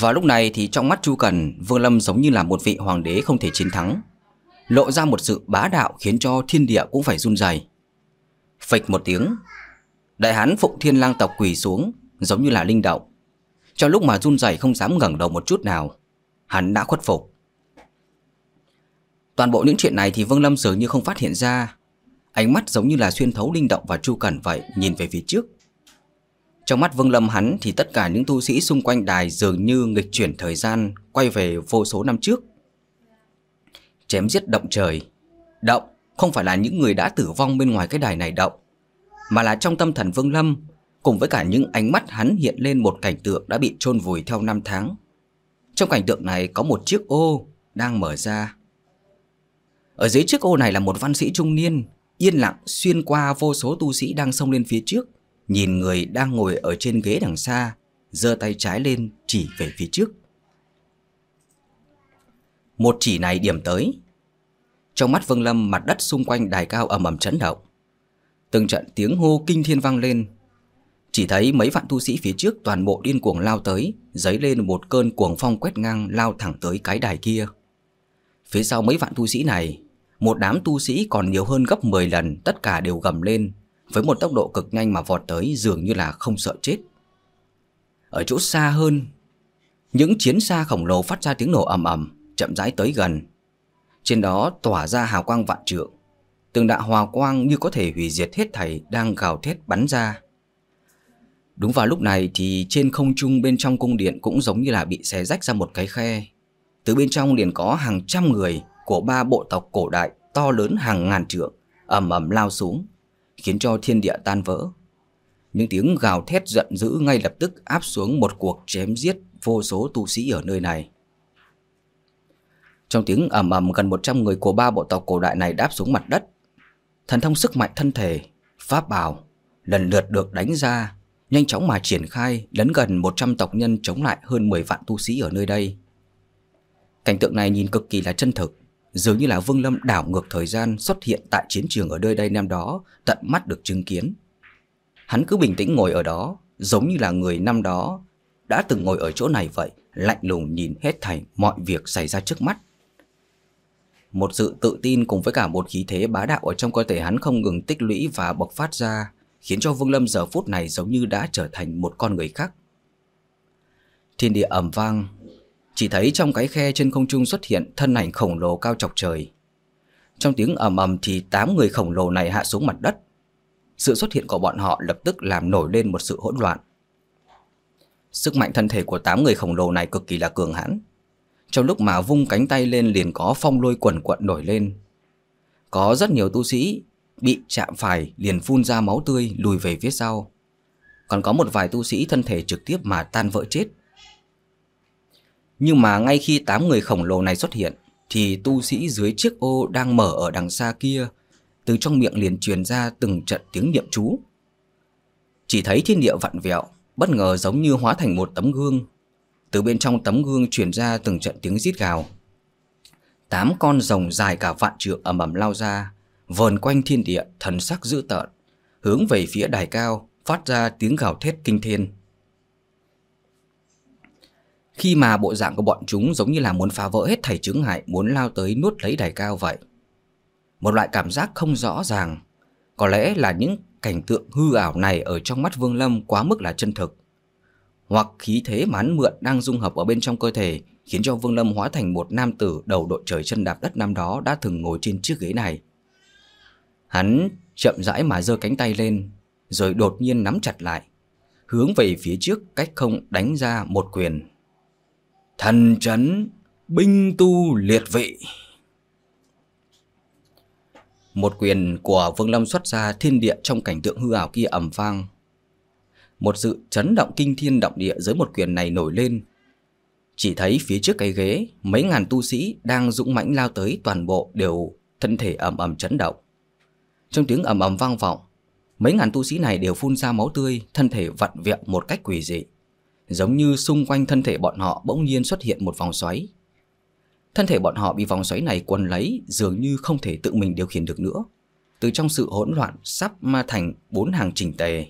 Vào lúc này thì trong mắt Chu Cần, Vương Lâm giống như là một vị hoàng đế không thể chiến thắng. Lộ ra một sự bá đạo khiến cho thiên địa cũng phải run rẩy. Phịch một tiếng, đại hán Phụng Thiên Lang tộc quỳ xuống, giống như là linh động. Trong lúc mà run rẩy không dám ngẩng đầu một chút nào, hắn đã khuất phục. Toàn bộ những chuyện này thì Vương Lâm dường như không phát hiện ra. Ánh mắt giống như là xuyên thấu linh động và Chu Cẩn vậy, nhìn về phía trước. Trong mắt Vương Lâm hắn thì tất cả những tu sĩ xung quanh đài dường như nghịch chuyển thời gian, quay về vô số năm trước. Chém giết động trời. Động không phải là những người đã tử vong bên ngoài cái đài này động, mà là trong tâm thần Vương Lâm, cùng với cả những ánh mắt hắn hiện lên một cảnh tượng đã bị chôn vùi theo năm tháng. Trong cảnh tượng này có một chiếc ô đang mở ra. Ở dưới chiếc ô này là một văn sĩ trung niên, yên lặng xuyên qua vô số tu sĩ đang xông lên phía trước, nhìn người đang ngồi ở trên ghế đằng xa, giơ tay trái lên chỉ về phía trước. Một chỉ này điểm tới. Trong mắt Vương Lâm mặt đất xung quanh đài cao ầm ầm chấn động. Từng trận tiếng hô kinh thiên vang lên. Chỉ thấy mấy vạn tu sĩ phía trước toàn bộ điên cuồng lao tới, dấy lên một cơn cuồng phong quét ngang lao thẳng tới cái đài kia. Phía sau mấy vạn tu sĩ này, một đám tu sĩ còn nhiều hơn gấp 10 lần tất cả đều gầm lên, với một tốc độ cực nhanh mà vọt tới dường như là không sợ chết. Ở chỗ xa hơn, những chiến xa khổng lồ phát ra tiếng nổ ầm ầm, chậm rãi tới gần. Trên đó tỏa ra hào quang vạn trượng, từng đạo hòa quang như có thể hủy diệt hết thảy đang gào thét bắn ra. Đúng vào lúc này thì trên không trung bên trong cung điện cũng giống như là bị xé rách ra một cái khe. Từ bên trong liền có hàng trăm người của ba bộ tộc cổ đại to lớn hàng ngàn trượng ầm ầm lao xuống, khiến cho thiên địa tan vỡ. Những tiếng gào thét giận dữ ngay lập tức áp xuống một cuộc chém giết vô số tu sĩ ở nơi này. Trong tiếng ầm ầm gần 100 người của ba bộ tộc cổ đại này đáp xuống mặt đất. Thần thông sức mạnh thân thể, pháp bảo lần lượt được đánh ra, nhanh chóng mà triển khai lấn gần 100 tộc nhân chống lại hơn 10 vạn tu sĩ ở nơi đây. Cảnh tượng này nhìn cực kỳ là chân thực, dường như là Vương Lâm đảo ngược thời gian xuất hiện tại chiến trường ở nơi đây năm đó, tận mắt được chứng kiến. Hắn cứ bình tĩnh ngồi ở đó, giống như là người năm đó đã từng ngồi ở chỗ này vậy, lạnh lùng nhìn hết thảy mọi việc xảy ra trước mắt. Một sự tự tin cùng với cả một khí thế bá đạo ở trong cơ thể hắn không ngừng tích lũy và bộc phát ra, khiến cho Vương Lâm giờ phút này giống như đã trở thành một con người khác. Thiên địa ầm vang, chỉ thấy trong cái khe trên không trung xuất hiện thân ảnh khổng lồ cao chọc trời. Trong tiếng ầm ầm thì tám người khổng lồ này hạ xuống mặt đất. Sự xuất hiện của bọn họ lập tức làm nổi lên một sự hỗn loạn. Sức mạnh thân thể của tám người khổng lồ này cực kỳ là cường hãn. Trong lúc mà vung cánh tay lên liền có phong lôi quần quận nổi lên. Có rất nhiều tu sĩ bị chạm phải liền phun ra máu tươi lùi về phía sau. Còn có một vài tu sĩ thân thể trực tiếp mà tan vỡ chết. Nhưng mà ngay khi tám người khổng lồ này xuất hiện thì tu sĩ dưới chiếc ô đang mở ở đằng xa kia từ trong miệng liền truyền ra từng trận tiếng niệm chú. Chỉ thấy thiên địa vặn vẹo, bất ngờ giống như hóa thành một tấm gương. Từ bên trong tấm gương truyền ra từng trận tiếng rít gào. Tám con rồng dài cả vạn trượng ầm ầm lao ra, vờn quanh thiên địa thần sắc dữ tợn, hướng về phía đài cao, phát ra tiếng gào thét kinh thiên. Khi mà bộ dạng của bọn chúng giống như là muốn phá vỡ hết thảy chứng hại muốn lao tới nuốt lấy đài cao vậy. Một loại cảm giác không rõ ràng, có lẽ là những cảnh tượng hư ảo này ở trong mắt Vương Lâm quá mức là chân thực. Hoặc khí thế mà hắn mượn đang dung hợp ở bên trong cơ thể khiến cho Vương Lâm hóa thành một nam tử đầu đội trời chân đạp đất năm đó đã từng ngồi trên chiếc ghế này. Hắn chậm rãi mà giơ cánh tay lên, rồi đột nhiên nắm chặt lại, hướng về phía trước cách không đánh ra một quyền. Thần chấn, binh tu liệt vị. Một quyền của Vương Lâm xuất ra thiên địa trong cảnh tượng hư ảo kia ầm vang. Một sự chấn động kinh thiên động địa dưới một quyền này nổi lên. Chỉ thấy phía trước cái ghế, mấy ngàn tu sĩ đang dũng mãnh lao tới toàn bộ đều thân thể ầm ầm chấn động. Trong tiếng ầm ầm vang vọng, mấy ngàn tu sĩ này đều phun ra máu tươi, thân thể vặn vẹo một cách quỷ dị. Giống như xung quanh thân thể bọn họ bỗng nhiên xuất hiện một vòng xoáy. Thân thể bọn họ bị vòng xoáy này quấn lấy dường như không thể tự mình điều khiển được nữa. Từ trong sự hỗn loạn sắp ma thành bốn hàng chỉnh tề.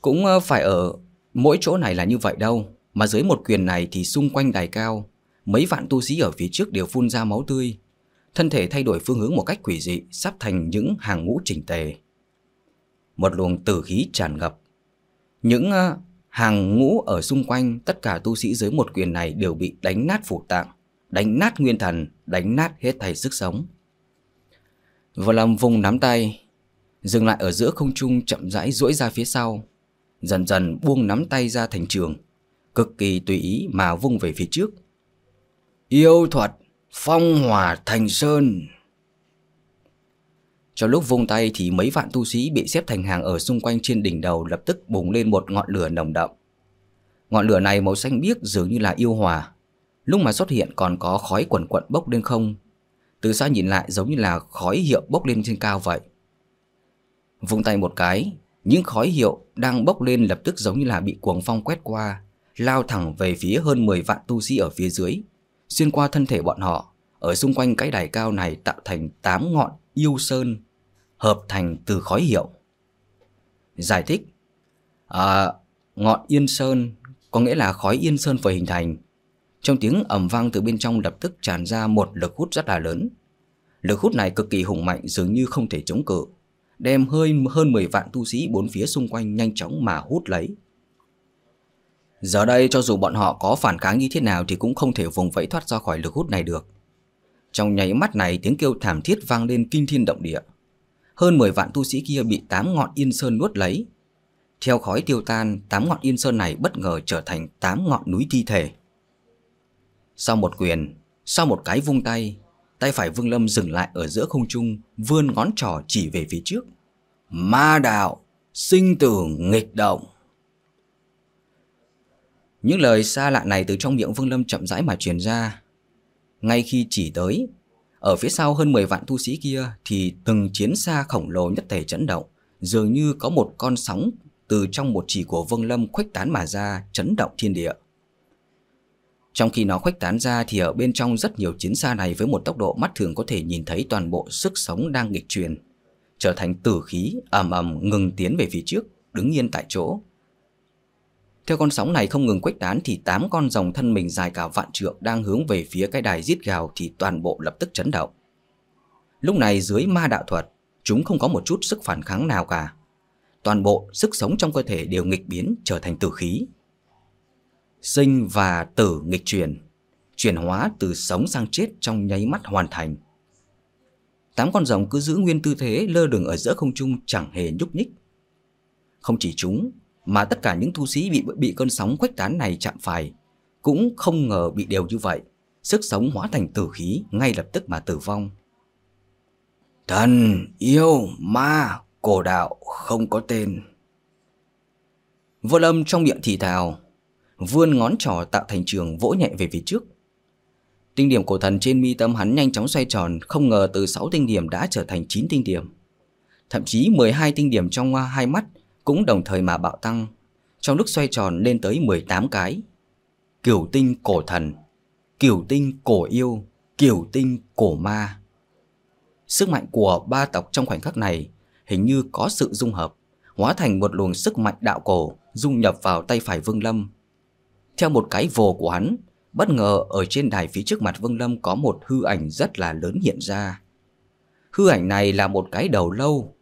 Cũng ờ, phải ở Mỗi chỗ này là như vậy đâu, mà dưới một quyền này thì xung quanh đài cao, mấy vạn tu sĩ ở phía trước đều phun ra máu tươi. Thân thể thay đổi phương hướng một cách quỷ dị, sắp thành những hàng ngũ chỉnh tề. Một luồng tử khí tràn ngập. Những ờ, hàng ngũ ở xung quanh, tất cả tu sĩ dưới một quyền này đều bị đánh nát phủ tạng, đánh nát nguyên thần, đánh nát hết thảy sức sống. Vô làm vùng nắm tay, dừng lại ở giữa không trung chậm rãi duỗi ra phía sau, dần dần buông nắm tay ra thành trường, cực kỳ tùy ý mà vung về phía trước. Yêu thuật, phong hỏa thành sơn. Cho lúc vung tay thì mấy vạn tu sĩ bị xếp thành hàng ở xung quanh trên đỉnh đầu lập tức bùng lên một ngọn lửa nồng đậm. Ngọn lửa này màu xanh biếc dường như là yêu hòa. Lúc mà xuất hiện còn có khói quẩn quẩn bốc lên không. Từ xa nhìn lại giống như là khói hiệu bốc lên trên cao vậy. Vung tay một cái, những khói hiệu đang bốc lên lập tức giống như là bị cuồng phong quét qua, lao thẳng về phía hơn 10 vạn tu sĩ ở phía dưới, xuyên qua thân thể bọn họ, ở xung quanh cái đài cao này tạo thành 8 ngọn yêu sơn, hợp thành từ khói hiệu. Giải thích à, Ngọn yên sơn có nghĩa là khói yên sơn vừa hình thành. Trong tiếng ầm vang từ bên trong lập tức tràn ra một lực hút rất là lớn. Lực hút này cực kỳ hùng mạnh dường như không thể chống cự đem hơi hơn 10 vạn tu sĩ bốn phía xung quanh nhanh chóng mà hút lấy. Giờ đây cho dù bọn họ có phản kháng như thế nào thì cũng không thể vùng vẫy thoát ra khỏi lực hút này được. Trong nháy mắt này tiếng kêu thảm thiết vang lên kinh thiên động địa. Hơn 10 vạn tu sĩ kia bị tám ngọn yên sơn nuốt lấy. Theo khói tiêu tan, tám ngọn yên sơn này bất ngờ trở thành tám ngọn núi thi thể. Sau một quyền, sau một cái vung tay, Tay phải Vương Lâm dừng lại ở giữa không trung, vươn ngón trỏ chỉ về phía trước. Ma đạo, sinh tử nghịch động. Những lời xa lạ này từ trong miệng Vương Lâm chậm rãi mà truyền ra. Ngay khi chỉ tới, ở phía sau hơn 10 vạn tu sĩ kia thì từng chiến xa khổng lồ nhất thể chấn động, dường như có một con sóng từ trong một chỉ của Vương Lâm khuếch tán mà ra, chấn động thiên địa. Trong khi nó khuếch tán ra thì ở bên trong rất nhiều chiến xa này với một tốc độ mắt thường có thể nhìn thấy toàn bộ sức sống đang nghịch truyền, trở thành tử khí ầm ầm ngừng tiến về phía trước, đứng yên tại chỗ. Theo con sóng này không ngừng khuếch tán thì tám con rồng thân mình dài cả vạn trượng đang hướng về phía cái đài giết gào thì toàn bộ lập tức chấn động. Lúc này dưới ma đạo thuật, chúng không có một chút sức phản kháng nào cả. Toàn bộ sức sống trong cơ thể đều nghịch biến trở thành tử khí, sinh và tử nghịch chuyển, chuyển hóa từ sống sang chết trong nháy mắt hoàn thành. Tám con rồng cứ giữ nguyên tư thế lơ lửng ở giữa không trung chẳng hề nhúc nhích. Không chỉ chúng, mà tất cả những tu sĩ bị bị cơn sóng khuếch tán này chạm phải, cũng không ngờ bị đều như vậy, sức sống hóa thành tử khí ngay lập tức mà tử vong. Thần, yêu, ma, cổ đạo không có tên. Vô lâm trong miệng thì thào, vươn ngón trỏ tạo thành trường vỗ nhẹ về phía trước. Tinh điểm cổ thần trên mi tâm hắn nhanh chóng xoay tròn, không ngờ từ 6 tinh điểm đã trở thành 9 tinh điểm. Thậm chí 12 tinh điểm trong hai mắt cũng đồng thời mà bạo tăng, trong lúc xoay tròn lên tới 18 cái. Kiểu tinh cổ thần, kiểu tinh cổ yêu, kiểu tinh cổ ma. Sức mạnh của ba tộc trong khoảnh khắc này hình như có sự dung hợp, hóa thành một luồng sức mạnh đạo cổ dung nhập vào tay phải Vương Lâm, theo một cái vồ của hắn, bất ngờ ở trên đài phía trước mặt Vương Lâm có một hư ảnh rất là lớn hiện ra. Hư ảnh này là một cái đầu lâu,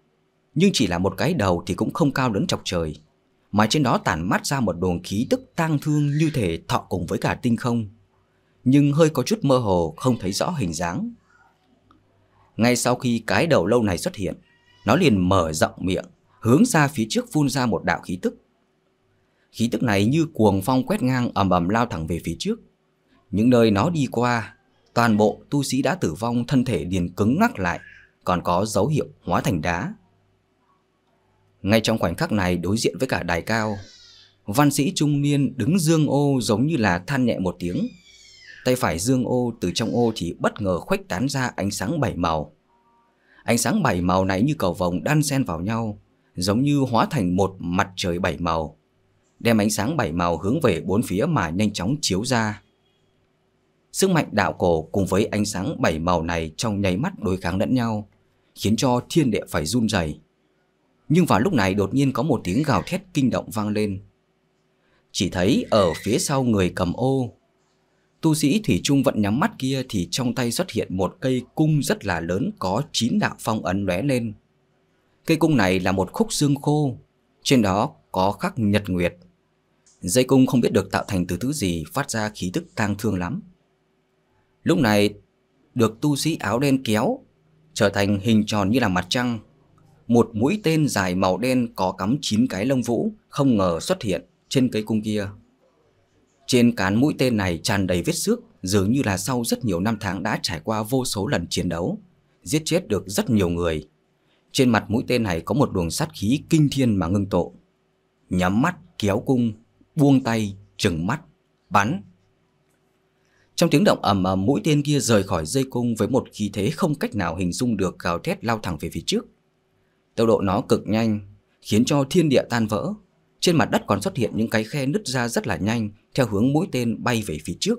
nhưng chỉ là một cái đầu thì cũng không cao lớn chọc trời, mà trên đó tản mát ra một luồng khí tức tang thương như thể thọ cùng với cả tinh không, nhưng hơi có chút mơ hồ không thấy rõ hình dáng. Ngay sau khi cái đầu lâu này xuất hiện, nó liền mở rộng miệng, hướng ra phía trước phun ra một đạo khí tức. Khí tức này như cuồng phong quét ngang ầm ầm lao thẳng về phía trước. Những nơi nó đi qua, toàn bộ tu sĩ đã tử vong thân thể liền cứng ngắc lại, còn có dấu hiệu hóa thành đá. Ngay trong khoảnh khắc này đối diện với cả đài cao, văn sĩ trung niên đứng dương ô giống như là than nhẹ một tiếng. Tay phải dương ô từ trong ô thì bất ngờ khuếch tán ra ánh sáng bảy màu. Ánh sáng bảy màu này như cầu vồng đan xen vào nhau, giống như hóa thành một mặt trời bảy màu, đem ánh sáng bảy màu hướng về bốn phía mà nhanh chóng chiếu ra. Sức mạnh đạo cổ cùng với ánh sáng bảy màu này trong nháy mắt đối kháng lẫn nhau, khiến cho thiên địa phải run rẩy. Nhưng vào lúc này đột nhiên có một tiếng gào thét kinh động vang lên. Chỉ thấy ở phía sau người cầm ô Tu sĩ Thủy Trung vẫn nhắm mắt kia thì trong tay xuất hiện một cây cung rất là lớn có chín đạo phong ấn lóe lên. Cây cung này là một khúc xương khô, trên đó có khắc nhật nguyệt. Dây cung không biết được tạo thành từ thứ gì phát ra khí tức tang thương lắm. Lúc này được tu sĩ áo đen kéo, trở thành hình tròn như là mặt trăng. Một mũi tên dài màu đen có cắm chín cái lông vũ không ngờ xuất hiện trên cây cung kia. Trên cán mũi tên này tràn đầy vết xước, dường như là sau rất nhiều năm tháng đã trải qua vô số lần chiến đấu, giết chết được rất nhiều người. Trên mặt mũi tên này có một luồng sát khí kinh thiên mà ngưng tụ. Nhắm mắt, kéo cung, buông tay, trừng mắt, bắn. Trong tiếng động ầm ầm mũi tên kia rời khỏi dây cung với một khí thế không cách nào hình dung được gào thét lao thẳng về phía trước. Tốc độ nó cực nhanh, khiến cho thiên địa tan vỡ. Trên mặt đất còn xuất hiện những cái khe nứt ra rất là nhanh theo hướng mũi tên bay về phía trước.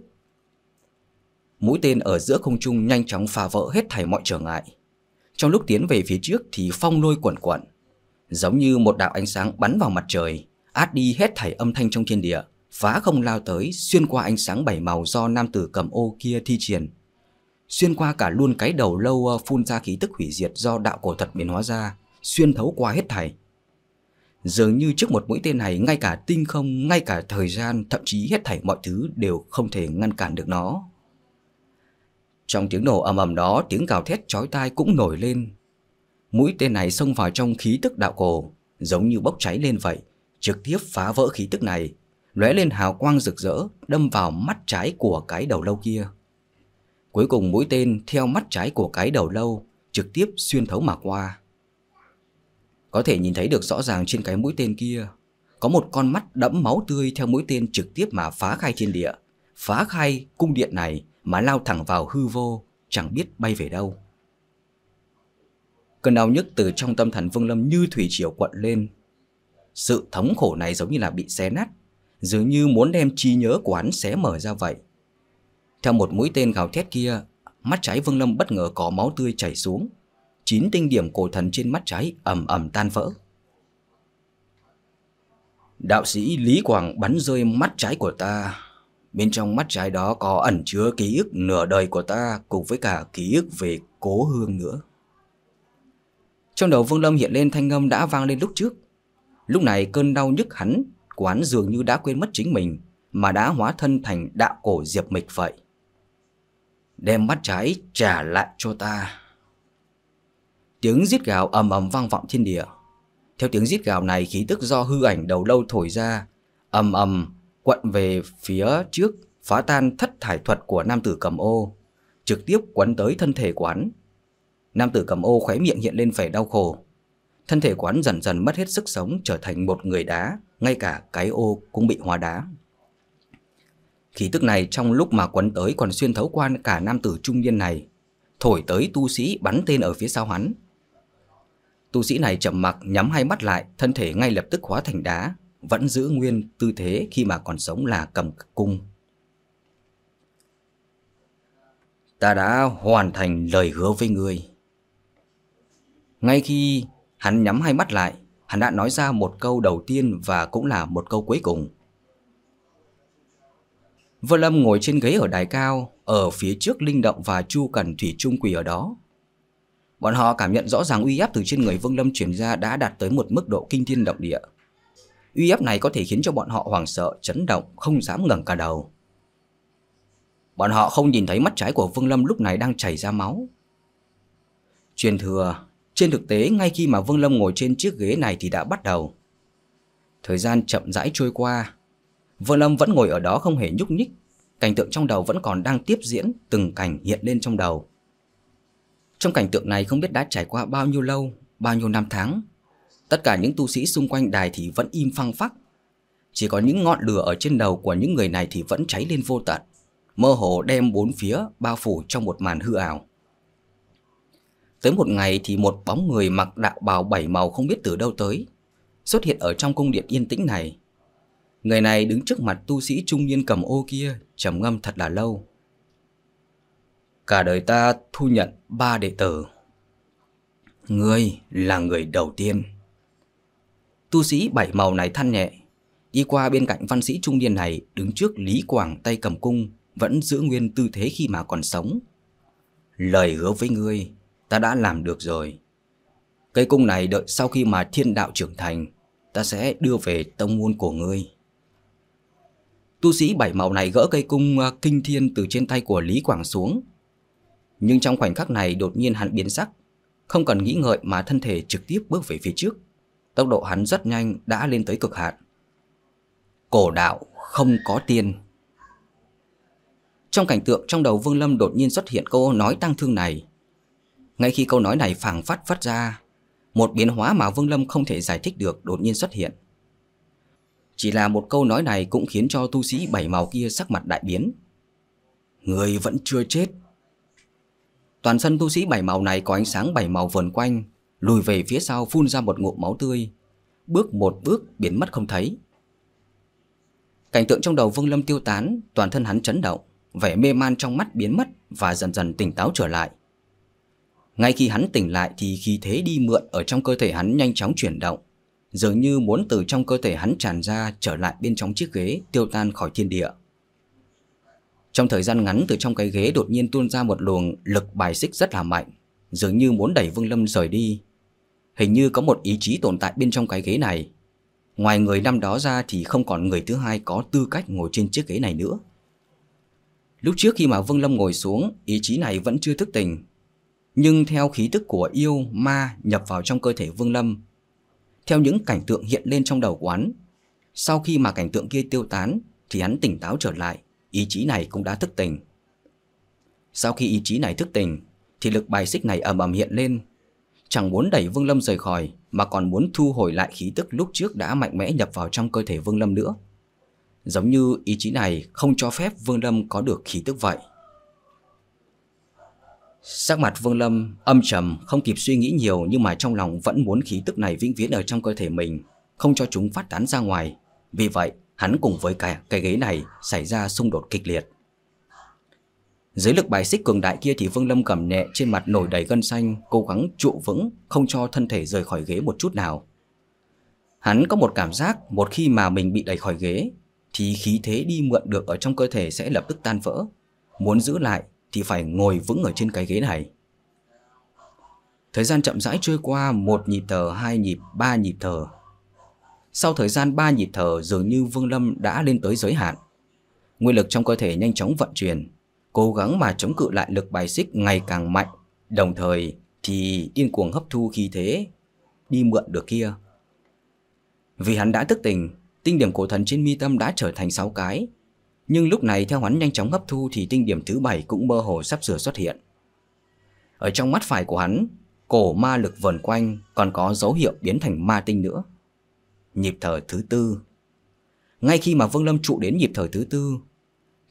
Mũi tên ở giữa không trung nhanh chóng phá vỡ hết thảy mọi trở ngại. Trong lúc tiến về phía trước thì phong lôi quẩn quẩn, giống như một đạo ánh sáng bắn vào mặt trời, át đi hết thảy âm thanh trong thiên địa, phá không lao tới xuyên qua ánh sáng bảy màu do nam tử cầm ô kia thi triển. Xuyên qua cả luôn cái đầu lâu ờ, phun ra khí tức hủy diệt do đạo cổ thật biến hóa ra, xuyên thấu qua hết thảy. Dường như trước một mũi tên này ngay cả tinh không, ngay cả thời gian, thậm chí hết thảy mọi thứ đều không thể ngăn cản được nó. Trong tiếng nổ ầm ầm đó, tiếng gào thét chói tai cũng nổi lên. Mũi tên này xông vào trong khí tức đạo cổ, giống như bốc cháy lên vậy, trực tiếp phá vỡ khí tức này, lóe lên hào quang rực rỡ, đâm vào mắt trái của cái đầu lâu kia. Cuối cùng mũi tên theo mắt trái của cái đầu lâu, trực tiếp xuyên thấu mà qua. Có thể nhìn thấy được rõ ràng trên cái mũi tên kia. Có một con mắt đẫm máu tươi theo mũi tên trực tiếp mà phá khai thiên địa. Phá khai cung điện này mà lao thẳng vào hư vô, Chẳng biết bay về đâu. Cơn đau nhức từ trong tâm thần Vương Lâm như thủy triều quận lên. Sự thống khổ này giống như là bị xé nát, Dường như muốn đem trí nhớ của hắn xé mở ra vậy. Theo một mũi tên gào thét kia, Mắt trái Vương Lâm bất ngờ có máu tươi chảy xuống chín tinh điểm cổ thần trên mắt trái ầm ầm tan vỡ. Đạo sĩ Lý Quảng bắn rơi mắt trái của ta. Bên trong mắt trái đó có ẩn chứa ký ức nửa đời của ta cùng với cả ký ức về cố hương nữa. Trong đầu Vương Lâm hiện lên thanh âm đã vang lên lúc trước. Lúc này cơn đau nhức hắn, quán dường như đã quên mất chính mình, mà đã hóa thân thành đạo cổ diệp mịch vậy. Đem mắt trái trả lại cho ta. Tiếng giết gào ầm ầm vang vọng thiên địa. Theo tiếng giết gào này, khí tức do hư ảnh đầu lâu thổi ra, ầm ầm quận về phía trước, phá tan thất thải thuật của nam tử cầm ô, trực tiếp quấn tới thân thể quán. Nam tử cầm ô khóe miệng hiện lên vẻ đau khổ. Thân thể quán dần dần mất hết sức sống trở thành một người đá, ngay cả cái ô cũng bị hóa đá. Khí tức này trong lúc mà quấn tới còn xuyên thấu qua cả nam tử trung niên này, thổi tới tu sĩ bắn tên ở phía sau hắn, Tu sĩ này chậm mặc nhắm hai mắt lại, thân thể ngay lập tức hóa thành đá, vẫn giữ nguyên tư thế khi mà còn sống là cầm cung. Ta đã hoàn thành lời hứa với ngươi. Ngay khi hắn nhắm hai mắt lại, hắn đã nói ra một câu đầu tiên và cũng là một câu cuối cùng. Vân Lâm ngồi trên ghế ở đài cao, ở phía trước Linh Động và Chu Cần Thủy Trung quỳ ở đó. Bọn họ cảm nhận rõ ràng uy áp từ trên người Vương Lâm truyền ra đã đạt tới một mức độ kinh thiên động địa. Uy áp này có thể khiến cho bọn họ hoảng sợ, chấn động, không dám ngẩng cả đầu. Bọn họ không nhìn thấy mắt trái của Vương Lâm lúc này đang chảy ra máu. Truyền thừa, trên thực tế ngay khi mà Vương Lâm ngồi trên chiếc ghế này thì đã bắt đầu. Thời gian chậm rãi trôi qua, Vương Lâm vẫn ngồi ở đó không hề nhúc nhích, cảnh tượng trong đầu vẫn còn đang tiếp diễn, từng cảnh hiện lên trong đầu. Trong cảnh tượng này không biết đã trải qua bao nhiêu lâu, bao nhiêu năm tháng. Tất cả những tu sĩ xung quanh đài thì vẫn im phăng phắc. Chỉ có những ngọn lửa ở trên đầu của những người này thì vẫn cháy lên vô tận, mơ hồ đem bốn phía bao phủ trong một màn hư ảo. Tới một ngày thì một bóng người mặc đạo bào bảy màu không biết từ đâu tới, xuất hiện ở trong cung điện yên tĩnh này. Người này đứng trước mặt tu sĩ trung niên cầm ô kia, trầm ngâm thật là lâu. Cả đời ta thu nhận ba đệ tử. Ngươi là người đầu tiên. Tu sĩ bảy màu này than nhẹ, đi qua bên cạnh văn sĩ trung niên này đứng trước Lý Quảng tay cầm cung, vẫn giữ nguyên tư thế khi mà còn sống. Lời hứa với ngươi, ta đã làm được rồi. Cây cung này đợi sau khi mà thiên đạo trưởng thành, ta sẽ đưa về tông môn của ngươi. Tu sĩ bảy màu này gỡ cây cung à, kinh thiên từ trên tay của Lý Quảng xuống. Nhưng trong khoảnh khắc này đột nhiên hắn biến sắc, không cần nghĩ ngợi mà thân thể trực tiếp bước về phía trước. Tốc độ hắn rất nhanh đã lên tới cực hạn. Cổ đạo không có tiền. Trong cảnh tượng trong đầu Vương Lâm đột nhiên xuất hiện câu nói tăng thương này. Ngay khi câu nói này phảng phát phát ra, một biến hóa mà Vương Lâm không thể giải thích được đột nhiên xuất hiện. Chỉ là một câu nói này cũng khiến cho tu sĩ bảy màu kia sắc mặt đại biến. Người vẫn chưa chết. Toàn sân tu sĩ bảy màu này có ánh sáng bảy màu vần quanh, lùi về phía sau phun ra một ngụm máu tươi, bước một bước biến mất không thấy. Cảnh tượng trong đầu Vương Lâm tiêu tán, toàn thân hắn chấn động, vẻ mê man trong mắt biến mất và dần dần tỉnh táo trở lại. Ngay khi hắn tỉnh lại thì khí thế đi mượn ở trong cơ thể hắn nhanh chóng chuyển động, dường như muốn từ trong cơ thể hắn tràn ra trở lại bên trong chiếc ghế tiêu tan khỏi thiên địa. Trong thời gian ngắn từ trong cái ghế đột nhiên tuôn ra một luồng lực bài xích rất là mạnh, dường như muốn đẩy Vương Lâm rời đi. Hình như có một ý chí tồn tại bên trong cái ghế này. Ngoài người năm đó ra thì không còn người thứ hai có tư cách ngồi trên chiếc ghế này nữa. Lúc trước khi mà Vương Lâm ngồi xuống, ý chí này vẫn chưa thức tỉnh. Nhưng theo khí tức của yêu, ma nhập vào trong cơ thể Vương Lâm, theo những cảnh tượng hiện lên trong đầu quán, sau khi mà cảnh tượng kia tiêu tán thì hắn tỉnh táo trở lại, ý chí này cũng đã thức tỉnh. Sau khi ý chí này thức tỉnh, thì lực bài xích này ầm ầm hiện lên, chẳng muốn đẩy Vương Lâm rời khỏi mà còn muốn thu hồi lại khí tức lúc trước đã mạnh mẽ nhập vào trong cơ thể Vương Lâm nữa. Giống như ý chí này không cho phép Vương Lâm có được khí tức vậy. Sắc mặt Vương Lâm âm trầm, không kịp suy nghĩ nhiều nhưng mà trong lòng vẫn muốn khí tức này vĩnh viễn ở trong cơ thể mình, không cho chúng phát tán ra ngoài. Vì vậy, hắn cùng với cả cái ghế này xảy ra xung đột kịch liệt. Dưới lực bài xích cường đại kia thì Vương Lâm cầm nhẹ trên mặt nổi đầy gân xanh, cố gắng trụ vững, không cho thân thể rời khỏi ghế một chút nào. Hắn có một cảm giác một khi mà mình bị đẩy khỏi ghế thì khí thế đi mượn được ở trong cơ thể sẽ lập tức tan vỡ. Muốn giữ lại thì phải ngồi vững ở trên cái ghế này. Thời gian chậm rãi trôi qua một nhịp thở, hai nhịp, ba nhịp thở. Sau thời gian ba nhịp thở dường như Vương Lâm đã lên tới giới hạn. Nguyên lực trong cơ thể nhanh chóng vận chuyển, cố gắng mà chống cự lại lực bài xích ngày càng mạnh, đồng thời thì điên cuồng hấp thu khí thế đi mượn được kia. Vì hắn đã thức tỉnh, tinh điểm cổ thần trên mi tâm đã trở thành 6 cái. Nhưng lúc này theo hắn nhanh chóng hấp thu thì tinh điểm thứ 7 cũng mơ hồ sắp sửa xuất hiện. Ở trong mắt phải của hắn, cổ ma lực vần quanh còn có dấu hiệu biến thành ma tinh nữa. Nhịp thở thứ tư. Ngay khi mà Vương Lâm trụ đến nhịp thở thứ tư,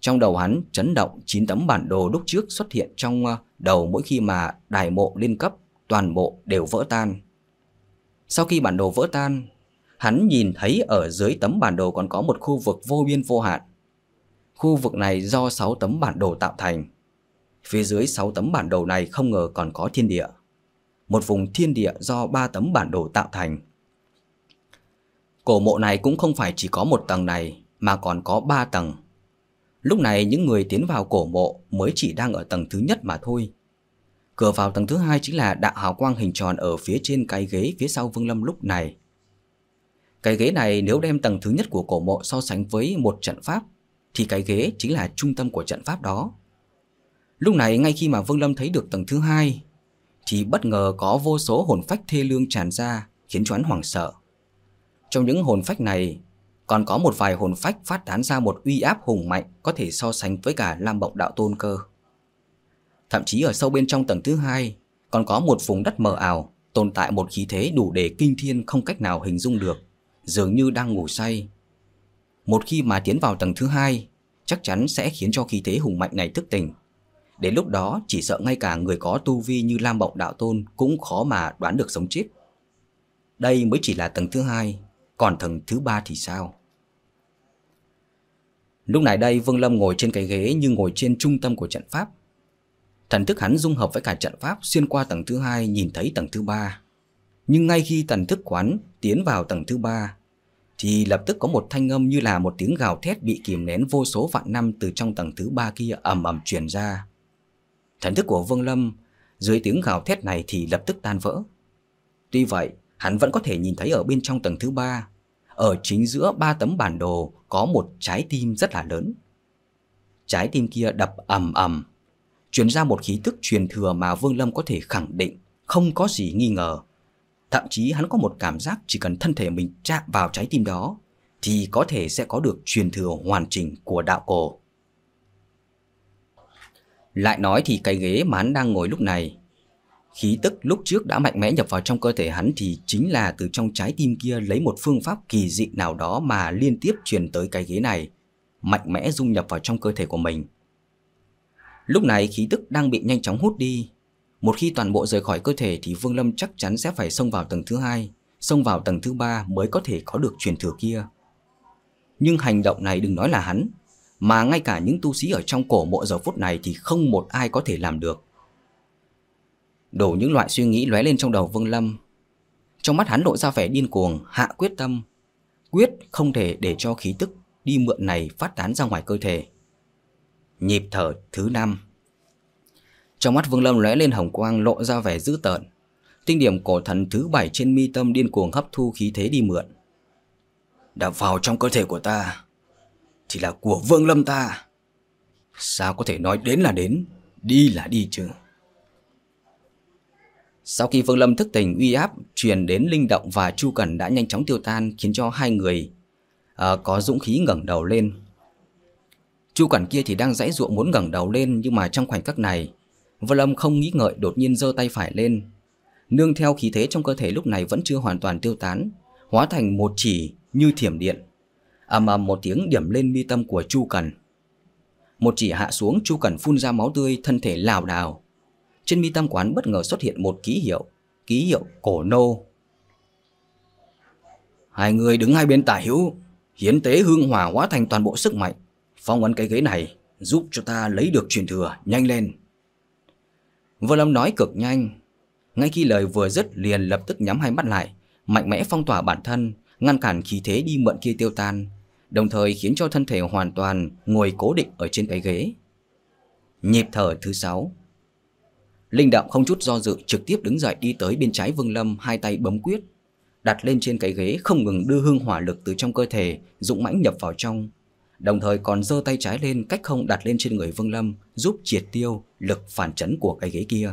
trong đầu hắn chấn động 9 tấm bản đồ lúc trước xuất hiện trong ờ, đầu mỗi khi mà đài mộ liên cấp toàn bộ đều vỡ tan. Sau khi bản đồ vỡ tan, hắn nhìn thấy ở dưới tấm bản đồ còn có một khu vực vô biên vô hạn. Khu vực này do 6 tấm bản đồ tạo thành. Phía dưới 6 tấm bản đồ này không ngờ còn có thiên địa. Một vùng thiên địa do 3 tấm bản đồ tạo thành. Cổ mộ này cũng không phải chỉ có một tầng này, mà còn có ba tầng. Lúc này những người tiến vào cổ mộ mới chỉ đang ở tầng thứ nhất mà thôi. Cửa vào tầng thứ hai chính là đạo hào quang hình tròn ở phía trên cái ghế phía sau Vương Lâm lúc này. Cái ghế này nếu đem tầng thứ nhất của cổ mộ so sánh với một trận pháp, thì cái ghế chính là trung tâm của trận pháp đó. Lúc này ngay khi mà Vương Lâm thấy được tầng thứ hai, thì bất ngờ có vô số hồn phách thê lương tràn ra, khiến cho hắn hoảng sợ. Trong những hồn phách này còn có một vài hồn phách phát tán ra một uy áp hùng mạnh có thể so sánh với cả Lam Bộng Đạo Tôn cơ. Thậm chí ở sâu bên trong tầng thứ hai còn có một vùng đất mờ ảo tồn tại một khí thế đủ để kinh thiên không cách nào hình dung được, dường như đang ngủ say. Một khi mà tiến vào tầng thứ hai, chắc chắn sẽ khiến cho khí thế hùng mạnh này thức tỉnh. Đến lúc đó chỉ sợ ngay cả người có tu vi như Lam Bộng Đạo Tôn cũng khó mà đoán được sống chết. Đây mới chỉ là tầng thứ hai, còn tầng thứ ba thì sao? Lúc này đây Vương Lâm ngồi trên cái ghế như ngồi trên trung tâm của trận pháp. Thần thức hắn dung hợp với cả trận pháp xuyên qua tầng thứ hai nhìn thấy tầng thứ ba. Nhưng ngay khi thần thức quán tiến vào tầng thứ ba, thì lập tức có một thanh âm như là một tiếng gào thét bị kìm nén vô số vạn năm từ trong tầng thứ ba kia ầm ầm truyền ra. Thần thức của Vương Lâm dưới tiếng gào thét này thì lập tức tan vỡ. Tuy vậy, hắn vẫn có thể nhìn thấy ở bên trong tầng thứ ba, ở chính giữa ba tấm bản đồ có một trái tim rất là lớn. Trái tim kia đập ầm ầm, truyền ra một khí tức truyền thừa mà Vương Lâm có thể khẳng định, không có gì nghi ngờ. Thậm chí hắn có một cảm giác chỉ cần thân thể mình chạm vào trái tim đó thì có thể sẽ có được truyền thừa hoàn chỉnh của đạo cổ. Lại nói thì cái ghế mà hắn đang ngồi lúc này Khí tức lúc trước đã mạnh mẽ nhập vào trong cơ thể hắn thì chính là từ trong trái tim kia lấy một phương pháp kỳ dị nào đó mà liên tiếp truyền tới cái ghế này, mạnh mẽ dung nhập vào trong cơ thể của mình. Lúc này khí tức đang bị nhanh chóng hút đi. Một khi toàn bộ rời khỏi cơ thể thì Vương Lâm chắc chắn sẽ phải xông vào tầng thứ hai, xông vào tầng thứ ba mới có thể có được truyền thừa kia. Nhưng hành động này đừng nói là hắn, mà ngay cả những tu sĩ ở trong cổ mộ giờ phút này thì không một ai có thể làm được. Đủ những loại suy nghĩ lóe lên trong đầu Vương Lâm. Trong mắt hắn lộ ra vẻ điên cuồng, hạ quyết tâm. Quyết không thể để cho khí tức đi mượn này phát tán ra ngoài cơ thể. Nhịp thở thứ năm Trong mắt Vương Lâm lóe lên hồng quang lộ ra vẻ dữ tợn. Tinh điểm cổ thần thứ bảy trên mi tâm điên cuồng hấp thu khí thế đi mượn. đã vào trong cơ thể của ta Thì là của Vương Lâm ta Sao có thể nói đến là đến Đi là đi chứ sau khi Vương Lâm thức tỉnh uy áp truyền đến Linh Động và Chu Cẩn đã nhanh chóng tiêu tan khiến cho hai người uh, có dũng khí ngẩng đầu lên. Chu Cẩn kia thì đang dãy ruộng muốn ngẩng đầu lên nhưng mà trong khoảnh khắc này, Vương Lâm không nghĩ ngợi đột nhiên giơ tay phải lên. Nương theo khí thế trong cơ thể lúc này vẫn chưa hoàn toàn tiêu tán, hóa thành một chỉ như thiểm điện. ầm ầm một tiếng điểm lên mi tâm của Chu Cẩn. Một chỉ hạ xuống Chu Cẩn phun ra máu tươi, thân thể lảo đảo trên mi tâm quán bất ngờ xuất hiện một ký hiệu, ký hiệu cổ nô. Hai người đứng hai bên tả hữu, hiến tế hương hỏa hóa thành toàn bộ sức mạnh. Phong ấn cái ghế này giúp cho ta lấy được truyền thừa, nhanh lên. Vô Lâm nói cực nhanh. Ngay khi lời vừa dứt liền lập tức nhắm hai mắt lại, mạnh mẽ phong tỏa bản thân, ngăn cản khí thế đi mượn kia tiêu tan, đồng thời khiến cho thân thể hoàn toàn ngồi cố định ở trên cái ghế. Nhịp thở thứ sáu Linh Đạo không chút do dự trực tiếp đứng dậy đi tới bên trái Vương Lâm, hai tay bấm quyết, đặt lên trên cái ghế không ngừng đưa hương hỏa lực từ trong cơ thể dũng mãnh nhập vào trong, đồng thời còn giơ tay trái lên cách không đặt lên trên người Vương Lâm, giúp triệt tiêu lực phản chấn của cái ghế kia.